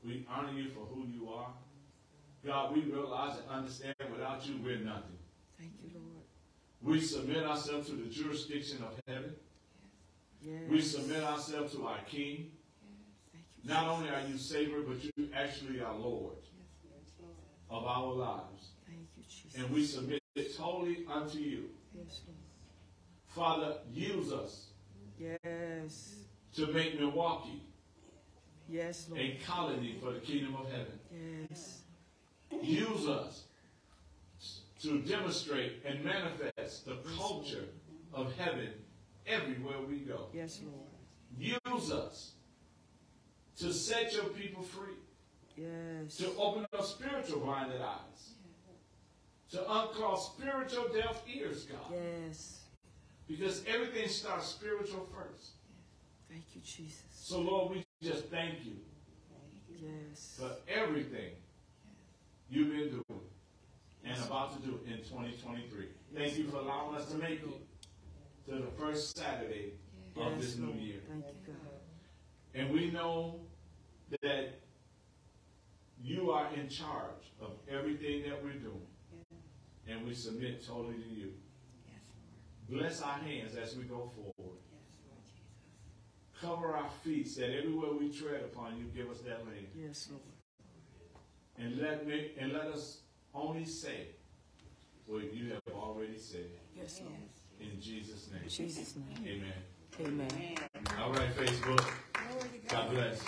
We honor you for who you are. God, we realize and understand without you, we're nothing. Thank you, Lord. We submit ourselves to the jurisdiction of heaven. Yes. We submit ourselves to our King. Thank you. Not only are you Savior, but you actually are Lord of our lives. Thank you, Jesus. And we submit it totally unto you. Yes, Lord. Father, use us Yes. to make Milwaukee Yes, Lord. a colony for the kingdom of heaven. Yes. Use us to demonstrate and manifest the culture of heaven everywhere we go. Yes, Lord. Use us to set your people free, Yes. to open up spiritual blinded eyes, to unclog spiritual deaf ears, God. Yes. Because everything starts spiritual first. Thank you, Jesus. So, Lord, we just thank you Yes. for everything you've been doing and about to do in 2023. Thank you for allowing us to make it to the first Saturday of this new year. Thank you, God. And we know that you are in charge of everything that we're doing. And we submit totally to you. Bless our hands as we go forward. Cover our feet that everywhere we tread upon you, give us that land. Yes, Lord. And let me and let us only say what you have already said. Yes, Lord. In Jesus' name. In. Jesus' name. Amen. Amen. All right, Facebook. God bless.